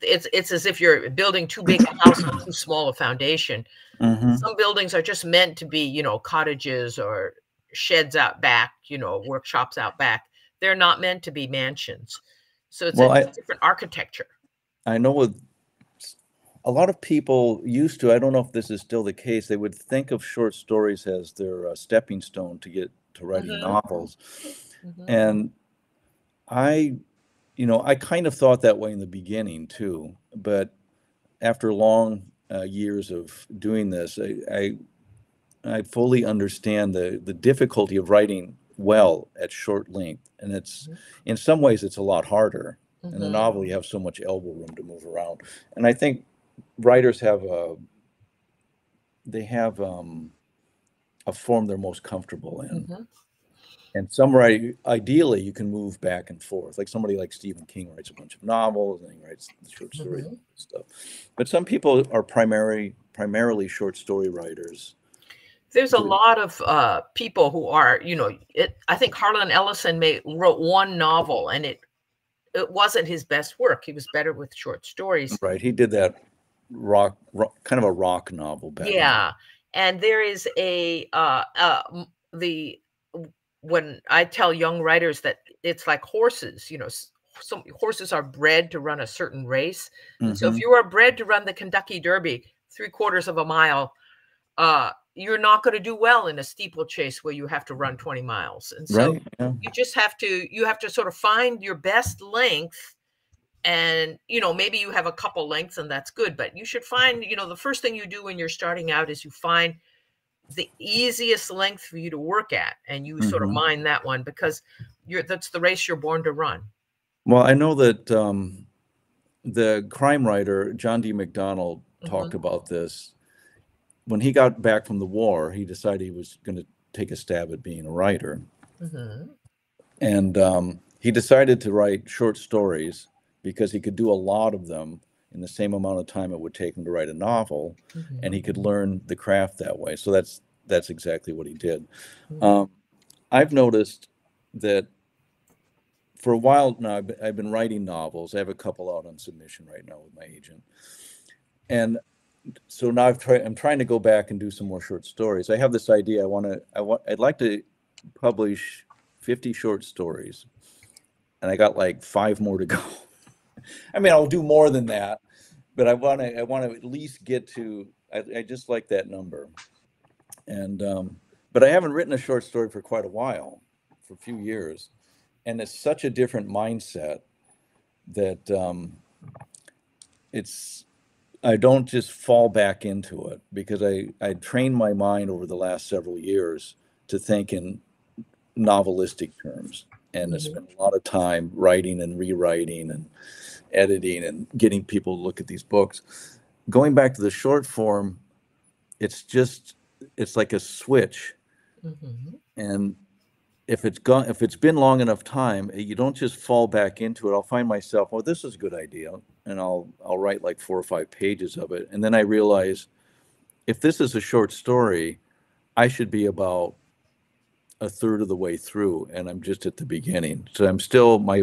It's it's as if you're building too big a house on too small a foundation. Mhm. Some buildings are just meant to be, you know, cottages or sheds out back, you know, workshops out back. They're not meant to be mansions. So it's Well, a I- different architecture. I know with a lot of people used to, I don't know if this is still the case, they would think of short stories as their uh, stepping stone to get to writing Mhm. novels. Mhm. And I, you know, I kind of thought that way in the beginning too, but after long uh, years of doing this, I, I, I fully understand the the difficulty of writing well at short length, and it's Mhm. in some ways it's a lot harder. In a Mhm. novel, you have so much elbow room to move around, and I think writers have a they have um, a form they're most comfortable in. Mhm. And some write ideally you can move back and forth. Like somebody like Stephen King writes a bunch of novels and he writes short stories and stuff. But some people are primary primarily short story writers. There's a lot of uh, people who are, you know, it, I think Harlan Ellison made, wrote one novel and it it wasn't his best work. He was better with short stories. Right. He did that rock, rock kind of a rock novel. Yeah, and there is a uh, uh, the when I tell young writers that it's like horses, you know, some horses are bred to run a certain race. So if Mhm. you are bred to run the Kentucky Derby three quarters of a mile, uh, you're not going to do well in a steeplechase where you have to run 20 miles. And so right. Yeah. you just have to you have to sort of find your best length and you know maybe you have a couple lengths and that's good but you should find you know the first thing you do when you're starting out is you find the easiest length for you to work at and you sort of Mhm. mind that one because you're that's the race you're born to run Well, I know that um, the crime writer John D. MacDonald Mm-hmm. talked about this. When he got back from the war, he decided he was going to take a stab at being a writer. Mhm. and um, he decided to write short stories because he could do a lot of them in the same amount of time it would take him to write a novel, and he could learn the craft that way. So that's that's exactly what he did. Mhm. Um, I've noticed that for a while now, I've been, I've been writing novels. I have a couple out on submission right now with my agent, and so now I've tried. I'm trying to go back and do some more short stories. I have this idea. I want to. I want. I'd like to publish 50 short stories, and I got like five more to go. [LAUGHS] I mean, I'll do more than that, but I want to. I want to at least get to. I, I just like that number, and um, but I haven't written a short story for quite a while, for a few years, and it's such a different mindset that um, it's I don't just fall back into it because I I trained my mind over the last several years to think in novelistic terms and I Mhm. spent a lot of time writing and rewriting and editing and getting people to look at these books. Going back to the short form, it's just it's like a switch Mhm. and if it's gone if it's been long enough time eh, you don't just fall back into it i'll find myself oh this is a good idea and i'll i'll write like four or five pages of it and then i realize if this is a short story i should be about a third of the way through and i'm just at the beginning so i'm still my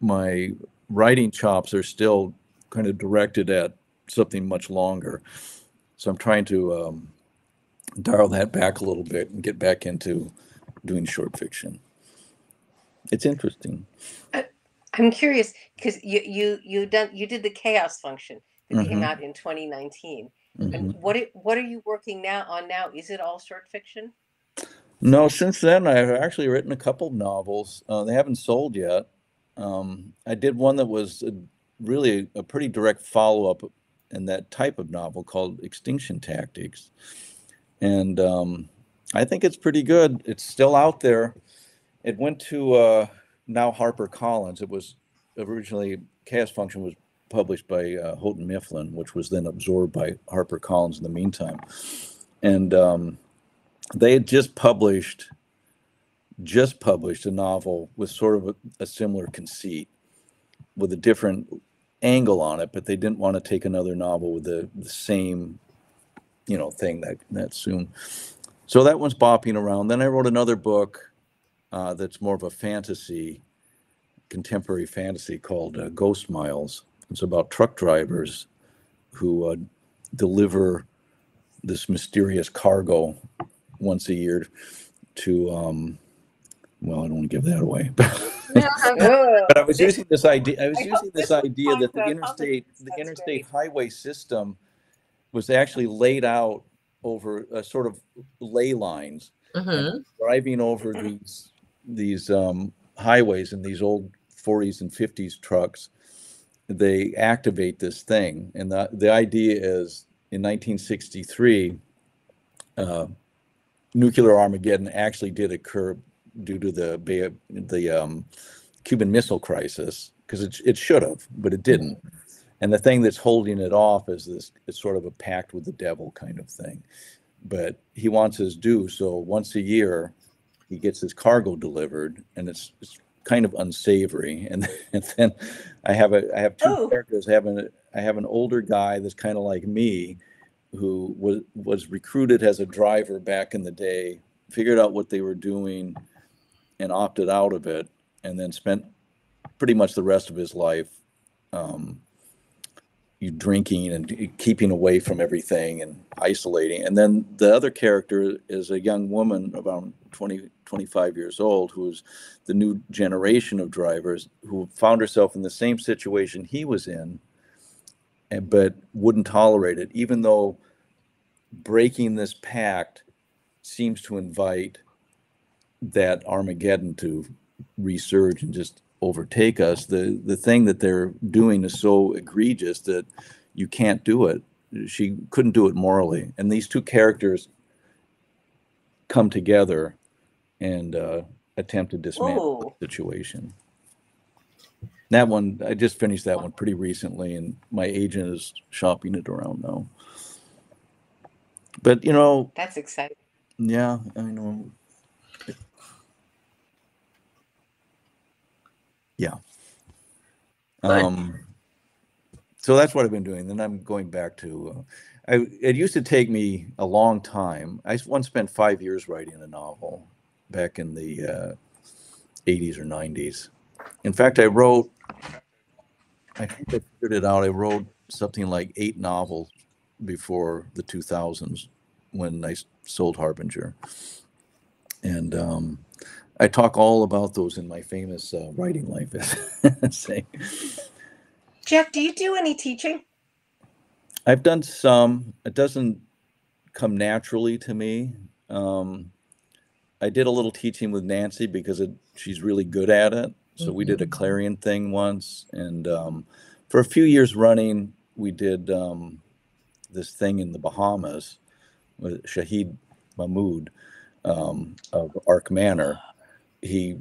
my writing chops are still kind of directed at something much longer so i'm trying to um, dial that back a little bit and get back into doing short fiction. It's interesting. I'm curious because you you you done you did the chaos function that came Mhm. out in 2019. Mhm. And what it, what are you working now on now? Is it all short fiction? No, since then I've actually written a couple novels. Uh, they haven't sold yet. Um, I did one that was a, really a pretty direct follow up in that type of novel called Extinction Tactics, and um, I think it's pretty good. It's still out there. It went to uh, now Harper Collins. It was originally Chaos Function was published by uh, Houghton Mifflin, which was then absorbed by Harper Collins in the meantime, and um, they had just published just published a novel with sort of a, a similar conceit with a different angle on it but they didn't want to take another novel with the, the same you know thing that that soon. So that one's bopping around. Then i wrote another book uh, that's more of a fantasy contemporary fantasy called uh, ghost miles. It's about truck drivers who uh, deliver this mysterious cargo once a year to um well i don't want to give that away [LAUGHS] [LAUGHS] but i was using this idea i was I using this this idea that the interstate the interstate great. highway system was actually laid out over a sort of ley lines Mhm. driving over these these um highways in these old 40s and 50s trucks they activate this thing and the the idea is in 1963 uh, nuclear armageddon actually did occur due to the the um, Cuban Missile Crisis because it it should have, but it didn't. And the thing that's holding it off is this it's sort of a pact with the devil kind of thing. But he wants his due, so once a year he gets his cargo delivered, and it's it's kind of unsavory. And, [LAUGHS] and then I have a I have two Oh. characters. I have an I have an older guy that's kind of like me, who was was recruited as a driver back in the day, figured out what they were doing, and opted out of it, and then spent pretty much the rest of his life um, you drinking and keeping away from everything and isolating. And then the other character is a young woman around 20, 25 years old who's the new generation of drivers who found herself in the same situation he was in, and but wouldn't tolerate it, even though breaking this pact seems to invite that Armageddon to resurge and just overtake us. The the thing that they're doing is so egregious that you can't do it. She couldn't do it morally. And these two characters come together and uh, attempt to dismantle Ooh. the situation. That one, I just finished that one pretty recently, and my agent is shopping it around now. But you know, That's exciting. yeah, I know. Yeah. Um, so that's what I've been doing. Then I'm going back to. Uh, I it used to take me a long time. I once spent five years writing a novel, back in the uh, 80s or 90s. In fact, I wrote. I think I figured it out. I wrote something like eight novels before the 2000s when I sold Harbinger, and um, I talk all about those in my famous uh, writing life [LAUGHS] essay. Jeff, do you do any teaching? I've done some. It doesn't come naturally to me. Um, I did a little teaching with Nancy because it, she's really good at it. So we did a Clarion thing once, and um, for a few years running, we did um, this thing in the Bahamas with Shahid Mahmud um, of Arc Manor. He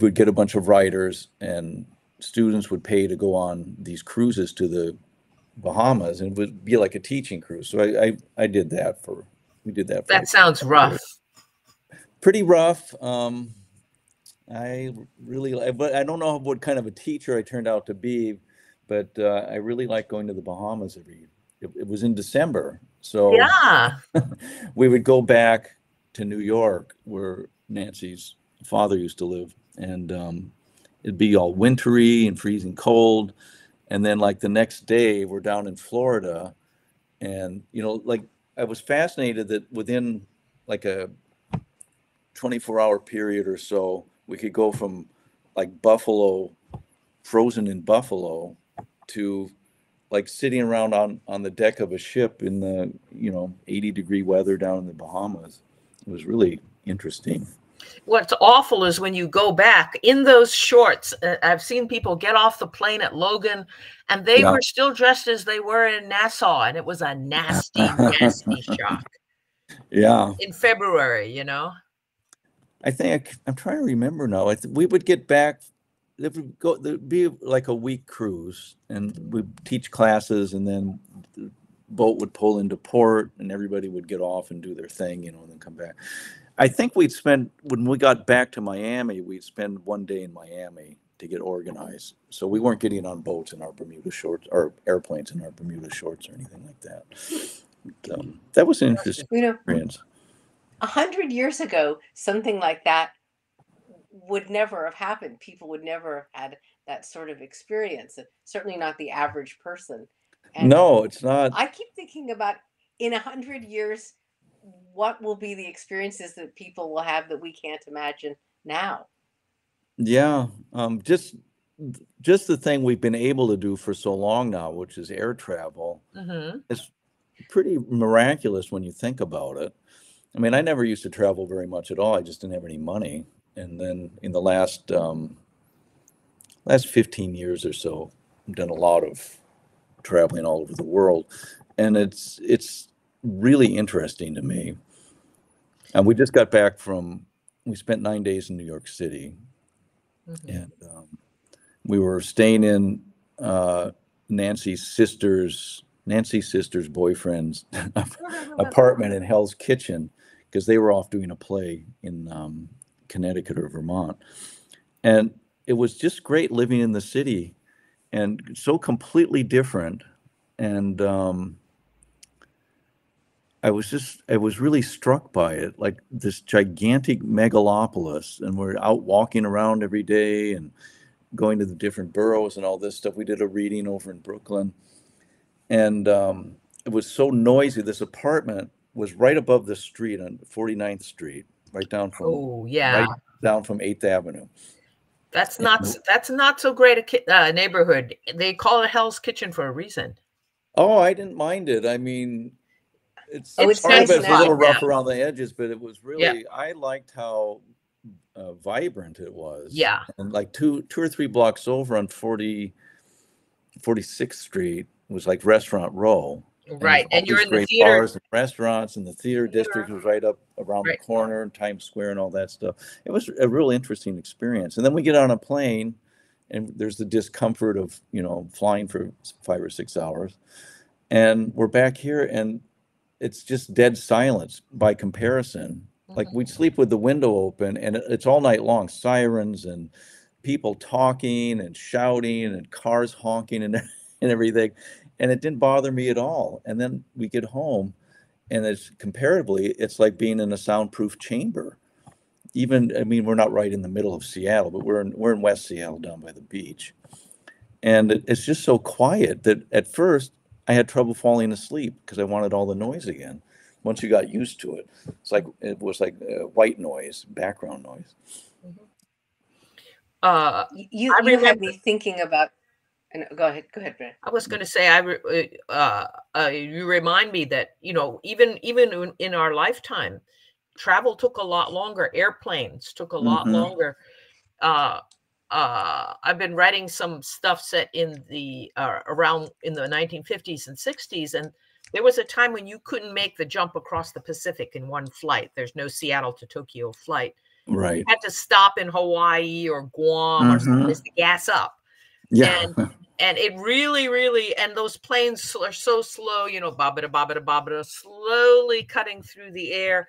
would get a bunch of writers, and students would pay to go on these cruises to the Bahamas, and it would be like a teaching cruise. So I I, I did that for we did that. For That sounds rough. pretty rough. Um, I really, I, but I don't know what kind of a teacher I turned out to be, but uh, I really like going to the Bahamas every. It, it was in December, so Yeah. [LAUGHS] we would go back to New York, where Nancy's father used to live, and um, it'd be all wintry and freezing cold. And then, like the next day, we're down in Florida, and you know, like I was fascinated that within like a 24 hour period or so, we could go from like Buffalo, frozen in Buffalo, to like sitting around on on the deck of a ship in the you know 80 degree weather down in the Bahamas. It was really interesting. What's awful is when you go back in those shorts. uh, I've seen people get off the plane at Logan and they Yeah. were still dressed as they were in Nassau. And it was a nasty, nasty [LAUGHS] shock Yeah, in February, you know? I think I, am trying to remember now. I th- we would get back. There would go. There'd be like a week cruise, and we'd teach classes, and then the boat would pull into port, and everybody would get off and do their thing, you know, and then come back. I think we'd spend when we got back to Miami, we'd spend one day in Miami to get organized. So we weren't getting on boats in our Bermuda shorts or airplanes in our Bermuda shorts or anything like that. But, um, that was an interesting You know, experience. a hundred years ago, something like that would never have happened. People would never have had that sort of experience. Certainly not the average person. And No, it's not. I keep thinking about in a hundred years, what will be the experiences that people will have that we can't imagine now? Yeah, um, just just the thing we've been able to do for so long now, which is air travel, hmm is pretty miraculous when you think about it. I mean, I never used to travel very much at all. I just didn't have any money. And then in the last um, last 15 years or so, I've done a lot of traveling all over the world, and it's it's really interesting to me. And we just got back from we spent nine days in New York City, hmm and um, we were staying in uh, Nancy's sister's Nancy's sister's boyfriend's [LAUGHS] [LAUGHS] apartment in Hell's Kitchen because they were off doing a play in um, Connecticut or Vermont, and it was just great living in the city, and so completely different, and um, I was just I was really struck by it, like this gigantic megalopolis, and we're out walking around every day and going to the different boroughs and all this stuff. We did a reading over in Brooklyn, and um, it was so noisy. This apartment was right above the street on 49th Street, right down from Oh, yeah. right down from 8th Avenue. That's not s- that's not so great a ki- uh, neighborhood. They call it Hell's Kitchen for a reason. Oh, I didn't mind it. I mean, it's, Oh, it's part of nice it's a little rough Yeah. around the edges, but it was really I liked how uh, vibrant it was. Yeah. and like two two or three blocks over on 40 46th street was like restaurant row Right. all And you're these in the great theater. bars and restaurants and the theater district was right up around Right. the corner and times square and all that stuff it was a real interesting experience and then we get on a plane and there's the discomfort of you know flying for five or six hours and we're back here and it's just dead silence by mm-hmm. comparison like we'd mm-hmm. sleep with the window open and it's all night long sirens and people talking and shouting and cars honking and, [LAUGHS] and everything. And it didn't bother me at all. And then we get home and it's comparatively, it's like being in a soundproof chamber. Even, I mean, we're not right in the middle of Seattle, but we're in, we're in West Seattle down by the beach. And it, it's just so quiet that at first I had trouble falling asleep because I wanted all the noise again. Once you got used to it, it's like it was like uh, white noise, background noise. Uh, Y- You I you had me thinking about. And go ahead, go ahead, Brent. I was going to say, I re- uh, uh, uh, you remind me that you know even even in, in our lifetime, travel took a lot longer. Airplanes took a lot Mhm. longer. Uh, uh, I've been writing some stuff set in the uh, around in the 1950s and 60s, and there was a time when you couldn't make the jump across the Pacific in one flight. There's no Seattle to Tokyo flight. Right. You had to stop in Hawaii or Guam or Mhm. someplace to gas up Yeah. and it really really and those planes are so slow you know babada babada babada slowly cutting through the air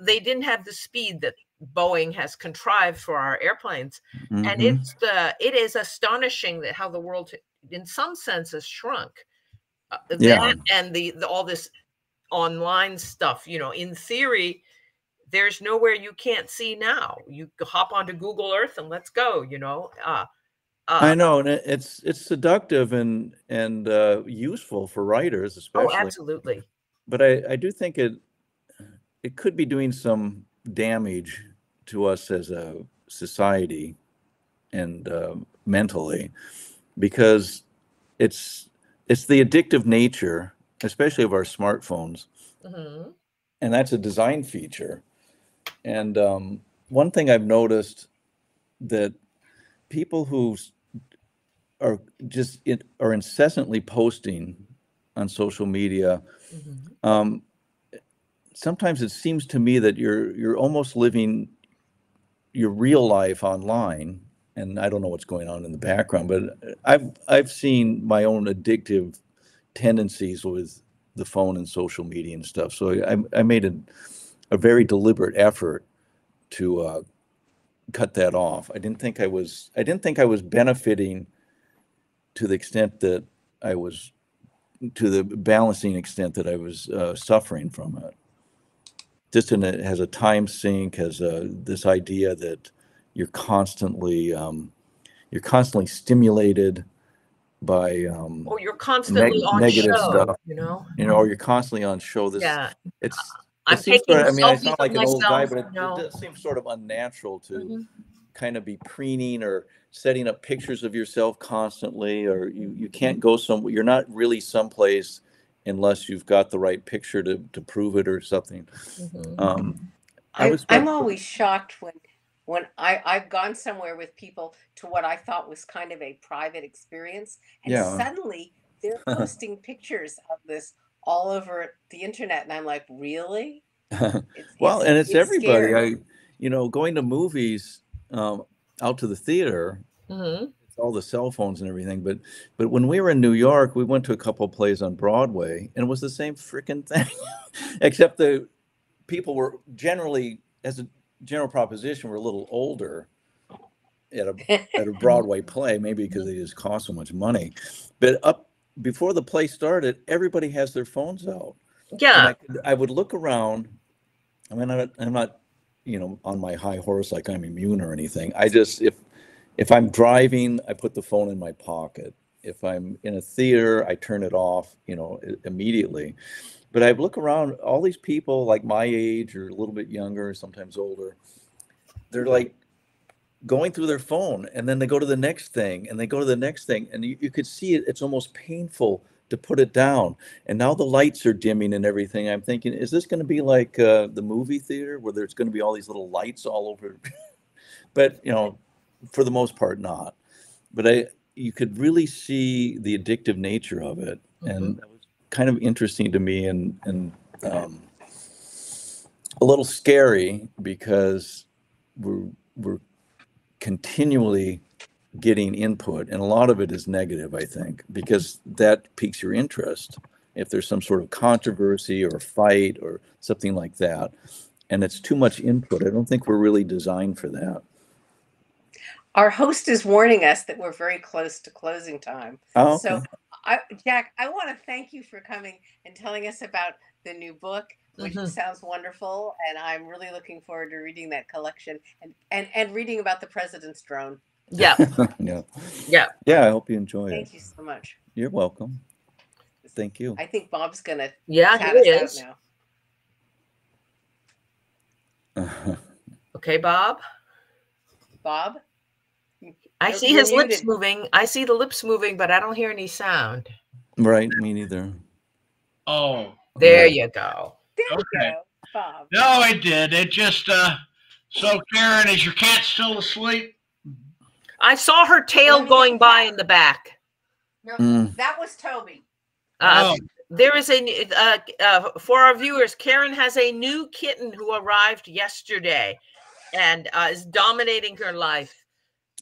they didn't have the speed that boeing has contrived for our airplanes and Mhm. it's the it is astonishing that how the world in some sense has shrunk Uh, Yeah. that and the, the all this online stuff you know in theory there's nowhere you can't see now you hop onto google earth and let's go you know uh, uh, I know, and it, it's it's seductive and and uh, useful for writers, especially. oh absolutely But I I do think it it could be doing some damage to us as a society and uh, mentally because it's it's the addictive nature, especially of our smartphones, hmm and that's a design feature. And um, one thing I've noticed that people who are just it, are incessantly posting on social media, hmm um, sometimes it seems to me that you're you're almost living your real life online. And I don't know what's going on in the background, but I've I've seen my own addictive tendencies with the phone and social media and stuff. So I, I made a, a very deliberate effort to uh, cut that off. I didn't think I was I didn't think I was benefiting to the extent that I was to the balancing extent that I was uh, suffering from it. It has a time sink, has a, this idea that you're constantly um, you're constantly stimulated by um, Or you're constantly on negative show, stuff. you know? you know, or you're constantly on show. This Yeah. it's I'm it seems sort of- I mean, I sound like an old guy, but it, know? it does seem sort of unnatural to Mhm. kind of be preening or setting up pictures of yourself constantly, or you, you can't go some, you're not really someplace unless you've got the right picture to, to prove it or something. Mhm. Um, I I'm, was, I'm always shocked when when I, I've gone somewhere with people to what I thought was kind of a private experience, and Yeah. suddenly they're [LAUGHS] posting pictures of this all over the internet, and I'm like, really? [LAUGHS] It's, well, and it's, everybody. scary. I, you know, going to movies, um, out to the theater, Mhm. All the cell phones and everything. But but when we were in New York, we went to a couple plays on Broadway, and it was the same freaking [LAUGHS] thing, except the people were generally, as a general proposition, were a little older at a [LAUGHS] at a Broadway play, maybe because they just cost so much money. But up before the play started, everybody has their phones out. Yeah. I, could, I would look around. I mean, I'm not, I'm not, you know, on my high horse like I'm immune or anything. I just if if I'm driving, I put the phone in my pocket. If I'm in a theater, I turn it off, you know, immediately. But I look around, all these people like my age or a little bit younger, sometimes older, they're like going through their phone and then they go to the next thing and they go to the next thing. And you, you could see it, it's almost painful to put it down. And now the lights are dimming and everything. I'm thinking, is this going to be like uh, the movie theater where there's going to be all these little lights all over? [LAUGHS] but, you know, for the most part, not. But I, you could really see the addictive nature of it. And it was kind of interesting to me and, and um, a little scary because we're, we're continually getting input and a lot of it is negative i think because that piques your interest if there's some sort of controversy or fight or something like that and it's too much input i don't think we're really designed for that Our host is warning us that we're very close to closing time. Oh, So, okay. I, Jack, I want to thank you for coming and telling us about the new book, which Mhm. sounds wonderful, and I'm really looking forward to reading that collection and and and reading about the president's drone. Yeah. [LAUGHS] yeah. Yeah. Yeah, I hope you enjoy it. Thank you so much. You're welcome. Thank you. I think Bob's gonna Yeah, chat he us is. out now. [LAUGHS] Okay, Bob. Bob, I see you're his lips moving. I see the lips moving, but I don't hear any sound. right, me neither. Oh, There you go. there you Okay. go, Bob. no, it did. It just, uh, so Karen, is your cat still asleep? I saw her tail me going by that. in the back. No, Mm. that was Toby. Uh, Oh, There is a uh, uh, for our viewers. Karen has a new kitten who arrived yesterday, and uh, is dominating her life,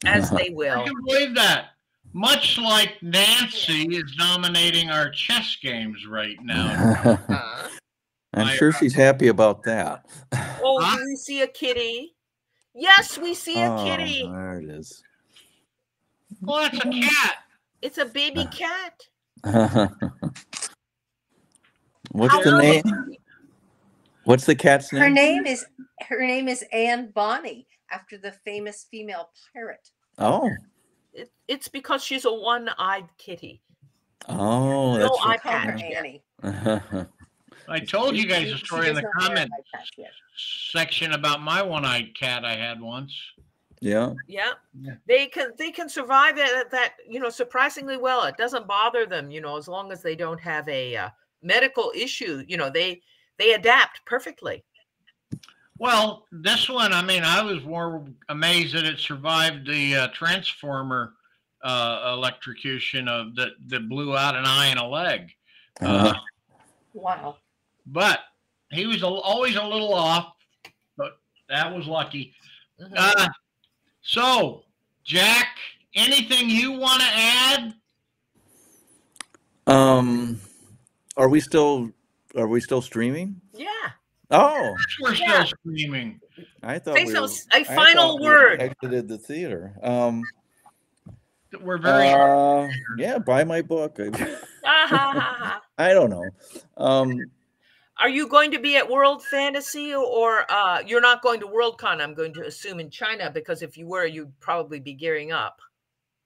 as [LAUGHS] they will. I can believe that. Much like Nancy is dominating our chess games right now. Uh, [LAUGHS] I'm I- sure she's happy about that. oh, Huh? do we see a kitty? Yes, we see a Oh, kitty. there it is. Well, that's a cat. It's a baby cat. [LAUGHS] What's How the name? What's the cat's name? Her name is her name is Anne Bonny, after the famous female pirate. Oh, It, it's because she's a one-eyed kitty. oh, No, that's I We call her patch. Annie. [LAUGHS] I told you guys a story in the comment eye patch yet. section about my one-eyed cat I had once. yeah. Yeah. Yeah. They can they can survive that that you know surprisingly well. It doesn't bother them, you know, as long as they don't have a uh, medical issue, you know, they they adapt perfectly. Well, this one, I mean, I was more amazed that it survived the uh, transformer uh, electrocution of that that blew out an eye and a leg. Uh, Wow. but he was a, always a little off, but that was lucky. Mhm. Uh, so, Jack, anything you want to add? Um, are we still are we still streaming? yeah. Oh, [LAUGHS] We're Yeah. still streaming. I thought Say we so- were, a I final thought we word. exited the theater. Um, We're very. uh, yeah, buy my book. [LAUGHS] [LAUGHS] I don't know. Um, Are you going to be at World Fantasy or uh, you're not going to Worldcon? I'm going to assume in China because if you were, you'd probably be gearing up.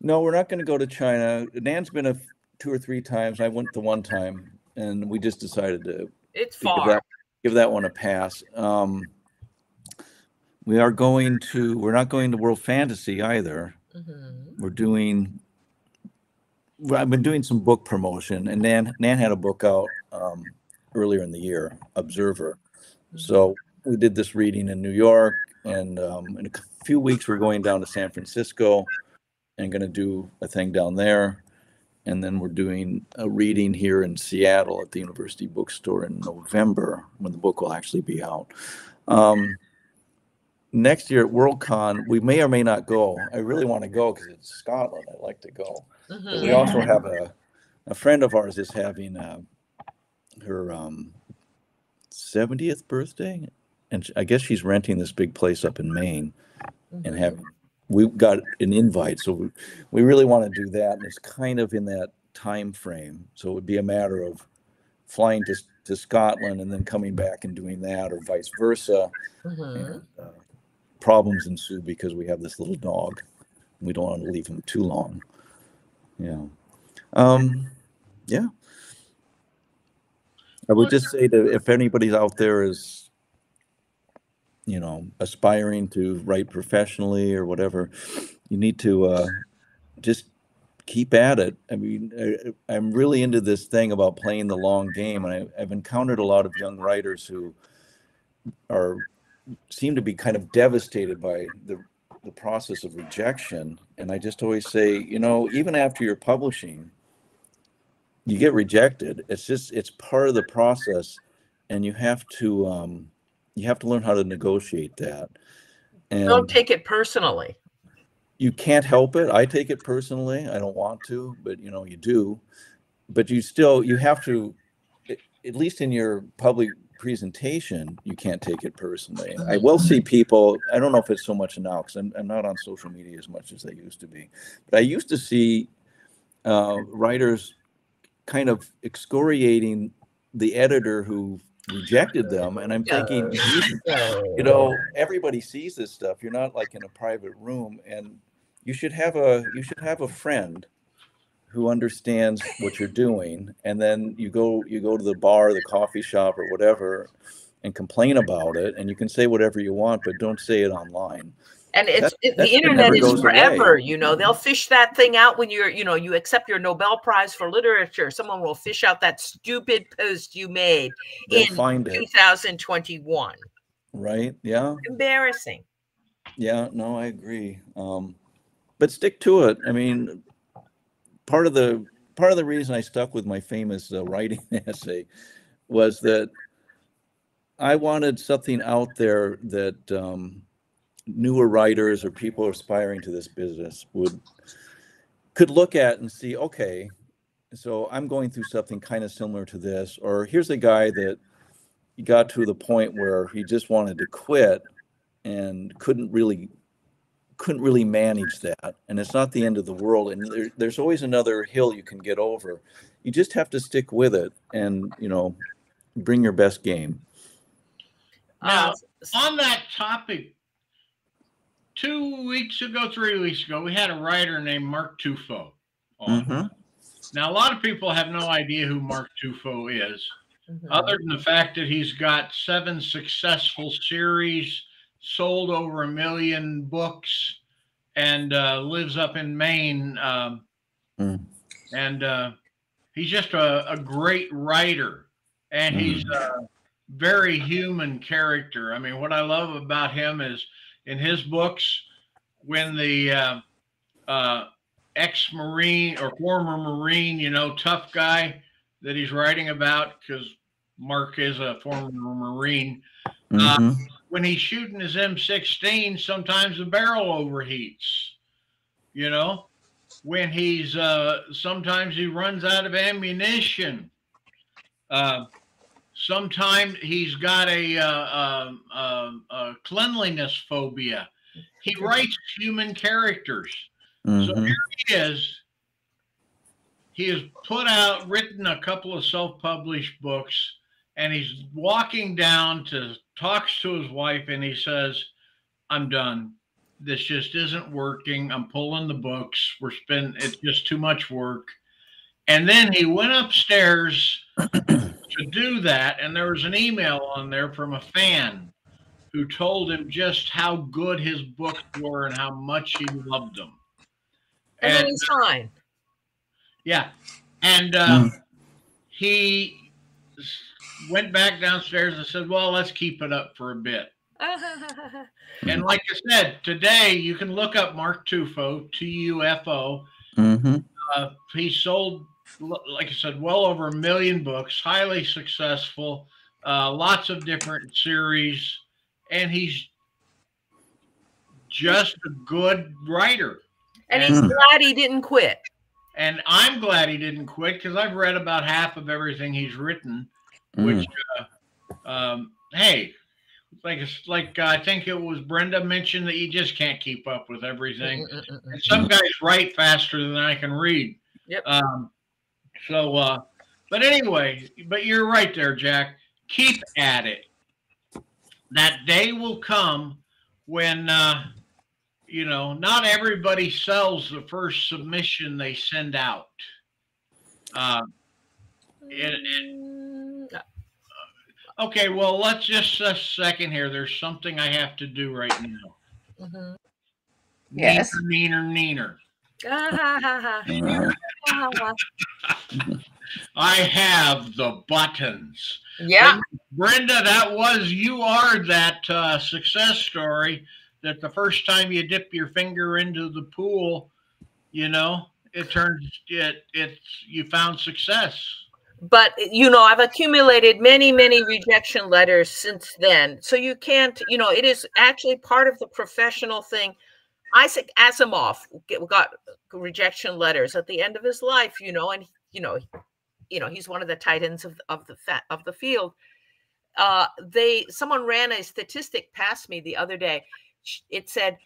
no, we're not going to go to China. Nan's been a two or three times. I went the one time, and we just decided to It's far. that, give that one a pass. Um, we are going to. We're not going to World Fantasy either. Mhm. We're doing. I've been doing some book promotion, and Nan Nan had a book out um, earlier in the year, Observer. So we did this reading in New York, and um, in a few weeks we're going down to San Francisco, and going to do a thing down there, and then we're doing a reading here in Seattle at the University Bookstore in November when the book will actually be out. Um, next year at Worldcon, we may or may not go. I really want to go because it's Scotland. I'd like to go. Mhm. we also have a, a friend of ours is having uh, her um, 70th birthday. And I guess she's renting this big place up in Maine and Mhm. having, we got an invite. So we, we really want to do that. And it's kind of in that time frame. So it would be a matter of flying to, to Scotland and then coming back and doing that or vice versa. Mhm. And, uh, problems ensue because we have this little dog. We don't want to leave him too long. Yeah. Um, yeah. I would just say that if anybody's out there is, you know, aspiring to write professionally or whatever, you need to uh, just keep at it. I mean, I, I'm really into this thing about playing the long game, and I, I've encountered a lot of young writers who are seem to be kind of devastated by the the process of rejection. And I just always say, you know, even after you're publishing, you get rejected. It's just it's part of the process, and you have to um, you have to learn how to negotiate that. And Don't take it personally. you can't help it. I take it personally. I don't want to, but you know, you do. But you still you have to at- least in your public presentation, you can't take it personally. I will see people, I don't know if it's so much now because I'm, I'm not on social media as much as I used to be, but I used to see uh, writers kind of excoriating the editor who rejected them. And I'm thinking, [LAUGHS] you [LAUGHS] know, everybody sees this stuff. You're not like in a private room and you should have a you should have a friend who understands what you're doing and then you go you go to the bar the coffee shop or whatever and complain about it and you can say whatever you want but don't say it online and it's that, it, the internet is forever away. you know they'll fish that thing out when you're you know you accept your nobel prize for literature someone will fish out that stupid post you made they'll in find 2021 it. right yeah embarrassing yeah no i agree um but stick to it i mean part of the part of the reason i stuck with my famous uh, writing [LAUGHS] essay was that i wanted something out there that um newer writers or people aspiring to this business would could look at and see okay so i'm going through something kind of similar to this or here's a guy that got to the point where he just wanted to quit and couldn't really couldn't really manage that and it's not the end of the world and there, there's always another hill you can get over. You just have to stick with it and you know bring your best game. Now on that topic two weeks ago, three weeks ago, we had a writer named Mark Tufo. Mm-hmm. Now, a lot of people have no idea who Mark Tufo is, mm-hmm. other than the fact that he's got seven successful series, sold over a million books, and uh, lives up in Maine. Um, mm. And uh, he's just a, a, great writer, and mm. he's a very human character. I mean, what I love about him is in his books when the uh, uh, ex Marine or former Marine, you know, tough guy that he's writing about, because Mark is a former Marine. Uh, mm-hmm. Uh, when he's shooting his M16, sometimes the barrel overheats. You know, when he's uh, sometimes he runs out of ammunition. Sometimes he's got a, uh, uh, uh, cleanliness phobia. He writes human characters. Mm-hmm. So here he is. He has put out, written a couple of self published books, and he's walking down to talks to his wife, and he says, I'm done. This just isn't working. I'm pulling the books. We're spending, it's just too much work. And then he went upstairs [CLEARS THROAT] to do that. And there was an email on there from a fan who told him just how good his books were and how much he loved them. And, and then he's fine. Yeah. And uh, mm. he went back downstairs and said, Well, let's keep it up for a bit. [LAUGHS] and like I said, today you can look up Mark Tufo, T U F O. Mm-hmm. Uh, he sold like I said, well over a million books, highly successful, uh, lots of different series, and he's just a good writer. And, and he's glad he didn't quit. And I'm glad he didn't quit because I've read about half of everything he's written. Mm. Which, uh, um, hey, like like uh, I think it was Brenda mentioned that you just can't keep up with everything. And some guys write faster than I can read. Yep. Um, so, uh, but anyway, but you're right there, Jack. Keep at it. That day will come when, uh, you know, not everybody sells the first submission they send out. Uh, it, it, uh, okay, well, let's just a second here. There's something I have to do right now. Mm-hmm. Yes. Neener, neener, neener. I have the buttons. Yeah. Brenda, that was, you are that uh, success story that the first time you dip your finger into the pool, you know, it turns, it, it's, you found success. But, you know, I've accumulated many, many rejection letters since then. So you can't, you know, it is actually part of the professional thing Isaac Asimov got rejection letters at the end of his life, you know, and you know, you know, he's one of the titans of, of the of the field. uh, they someone ran a statistic past me the other day. It said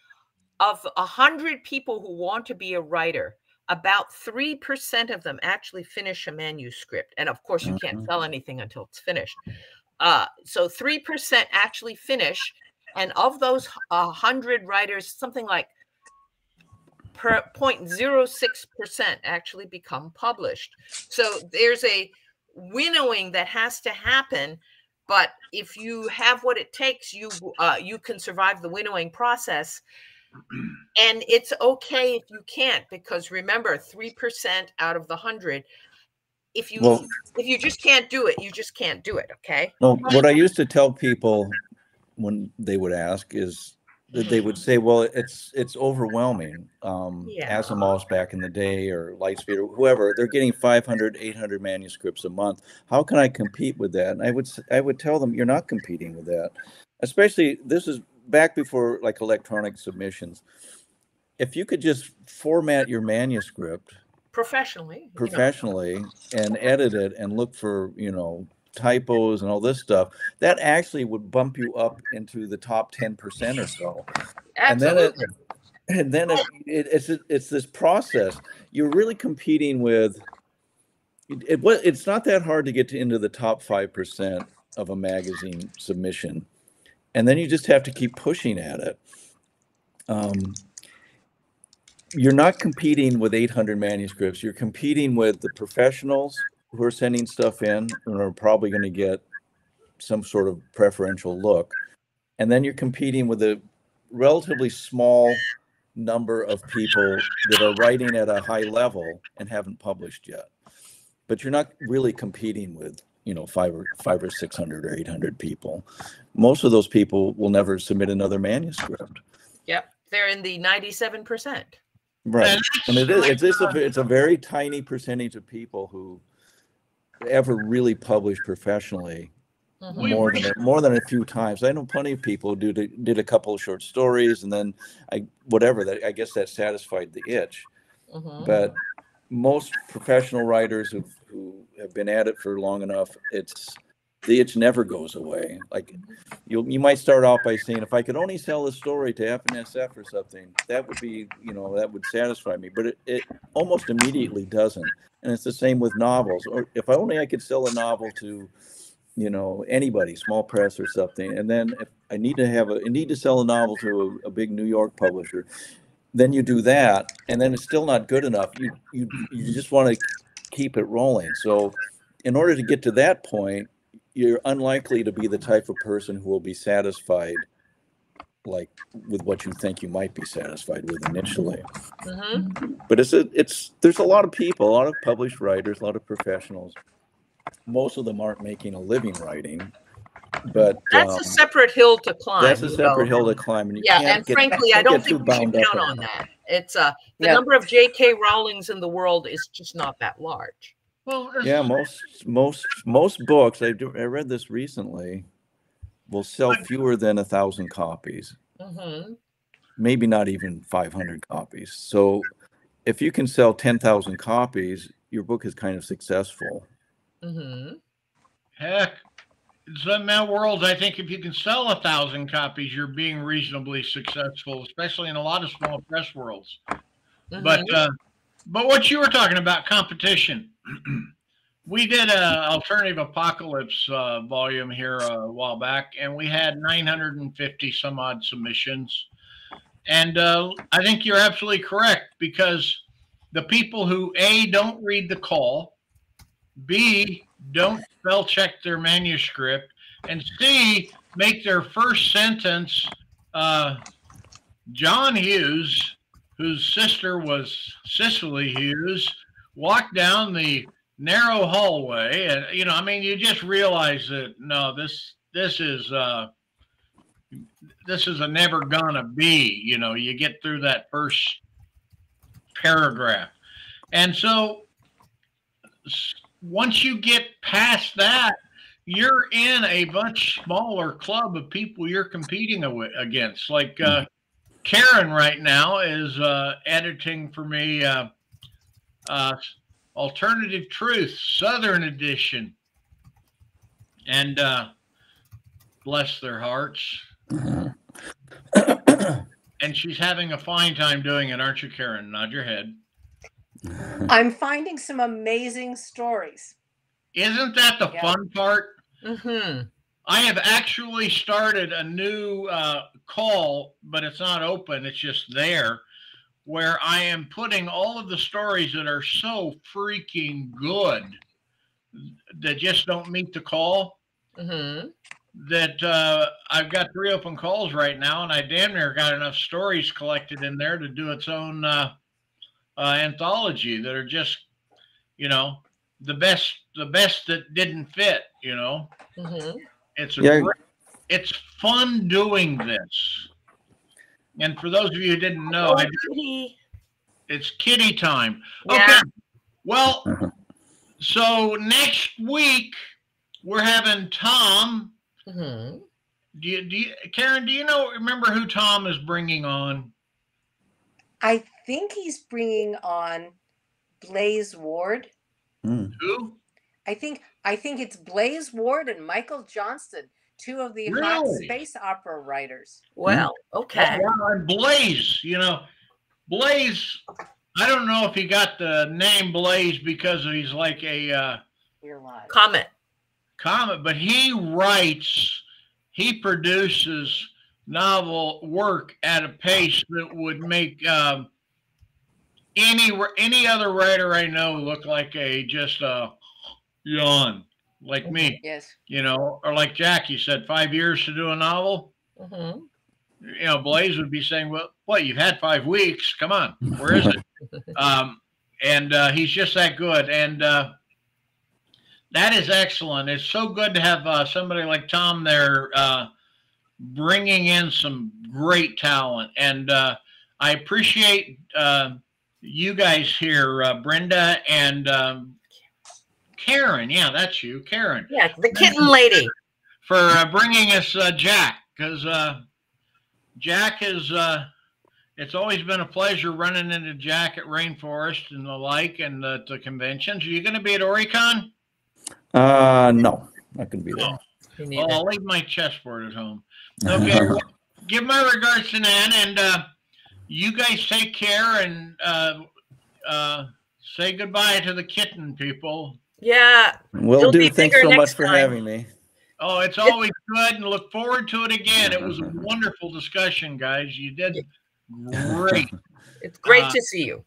of a hundred people who want to be a writer, about three percent of them actually finish a manuscript, and of course, you can't Mhm. sell anything until it's finished. Uh, so three percent actually finish, and of those a hundred writers, something like per 0.06 percent actually become published. So there's a winnowing that has to happen but if you have what it takes you uh, you can survive the winnowing process and it's okay if you can't because remember 3% out of the 100 if you Well- if you just can't do it you just can't do it okay No, what I used to tell people when they would ask is that they would say, "Well, it's it's overwhelming." Um, Yeah. Asimov's back in the day, or Lightspeed, or whoever, they're getting 500, 800 manuscripts a month. How can I compete with that? And I would I would tell them, "You're not competing with that." Especially this is back before like electronic submissions. If you could just format your manuscript professionally you know. professionally and edit it and look for you know typos and all this stuff that actually would bump you up into the top 10% or so. And then it Absolutely. and then it, it, it's it's this process. You're really competing with it, it it's not that hard to get to into the top 5% of a magazine submission and then you just have to keep pushing at it. Um, you're not competing with 800 manuscripts. You're competing with the professionals who are sending stuff in and are probably going to get some sort of preferential look. And then you're competing with a relatively small number of people that are writing at a high level and haven't published yet. But you're not really competing with you know five or five or six hundred or eight hundred people. Most of those people will never submit another manuscript. Yep they're in the 97% right. And it is it's uh, a, it's a very tiny percentage of people who ever really published professionally Mhm. More than a, more than a few times. I know plenty of people who did did a couple of short stories and then I whatever that I guess that satisfied the itch. Mhm. But most professional writers who who have been at it for long enough, it's the itch never goes away. Like mm-hmm. you you might start off by saying, if I could only sell a story to F&SF or something, that would be you know that would satisfy me. But it, it almost immediately doesn't. And it's the same with novels. Or if only I could sell a novel to you know anybody small press or something and then if i need to have a I need to sell a novel to a, a big new york publisher then you do that and then it's still not good enough you you, you just want to keep it rolling so in order to get to that point you're unlikely to be the type of person who will be satisfied like with what you think you might be satisfied with initially Mhm. but it's a, it's there's a lot of people a lot of published writers a lot of professionals most of them aren't making a living writing but that's um, a separate hill to climb that's a separate hill to climb and you yeah can't and get, frankly i don't think we should count on it. that it's uh the Yeah. number of jk rowlings in the world is just not that large Well, yeah most most most books I, do, I read this recently will sell fewer than a thousand copies Mhm. maybe not even 500 copies so if you can sell 10,000 copies your book is kind of successful Mhm. Heck, in that world, I think if you can sell a thousand copies, you're being reasonably successful, especially in a lot of small press worlds. Mhm. But uh, but what you were talking about competition, [CLEARS THROAT] we did a alternative apocalypse uh, volume here a while back, and we had 950 some odd submissions. And uh, I think you're absolutely correct because the people who a don't read the call, b don't spell check their manuscript, and c make their first sentence. Uh, John Hughes whose sister was Cicely Hughes, walked down the narrow hallway, and you know, I mean, you just realize that no, this this is uh, this is a never gonna be. You know, you get through that first paragraph, and so once you get past that. You're in a much smaller club of people you're competing against. Like uh, Karen right now is uh, editing for me uh, uh, Alternative Truth Southern Edition, and uh, bless their hearts. [COUGHS] And she's having a fine time doing it, aren't you, Karen? Nod your head. [LAUGHS] I'm finding some amazing stories. Isn't that the Yeah. fun part? hmm I have actually started a new uh, call, but it's not open. It's just there, where I am putting all of the stories that are so freaking good that just don't meet the call. hmm That uh, I've got three open calls right now, and I damn near got enough stories collected in there to do its own uh, uh, anthology that are just, you know, the best, the best that didn't fit. You know. hmm It's a Yeah. great, it's fun doing this. And for those of you who didn't know, I, it's kitty time. Okay. Well, Mhm. so next week we're having Tom. hmm Do you, do you, Karen? Do you know? Remember who Tom is bringing on? I think he's bringing on Blaze Ward. Mm. Who? I think I think it's Blaze Ward and Michael Johnston, two of the hot space opera writers. Well, okay. Oh, and Blaze. You know, Blaze. I don't know if he got the name Blaze because he's like a. Uh, We're live. Comment. but he writes, he produces novel work at a pace that would make um, any any other writer I know look like a just a yawn, like me, Yes. you know, or like Jack, Jackie said, five years to do a novel. hmm You know, Blaze would be saying, "Well, what? You've had five weeks. Come on, where is it?" [LAUGHS] um, and uh, he's just that good, and uh, that is excellent. It's so good to have uh, somebody like Tom there, uh, bringing in some great talent, and uh, I appreciate uh, you guys here, uh, Brenda and um, Karen. Yeah, that's you, Karen Yeah, the kitten lady. for uh, bringing us uh, Jack because uh, Jack is. Uh, it's always been a pleasure running into Jack at Rainforest and the like, and uh, the conventions. Are you going to be at Orycon? Uh, no, I gonna be there. Oh, well. I'll leave my chessboard at home. Okay. [LAUGHS] give my regards to Nan, and uh, you guys take care and uh, uh, say goodbye to the kitten people. Yeah. Will You'll do. Thanks so much for time. having me. Oh, it's always good, and look forward to it again. It was a [LAUGHS] wonderful discussion, guys. You did great. [LAUGHS] It's great Uh, to see you.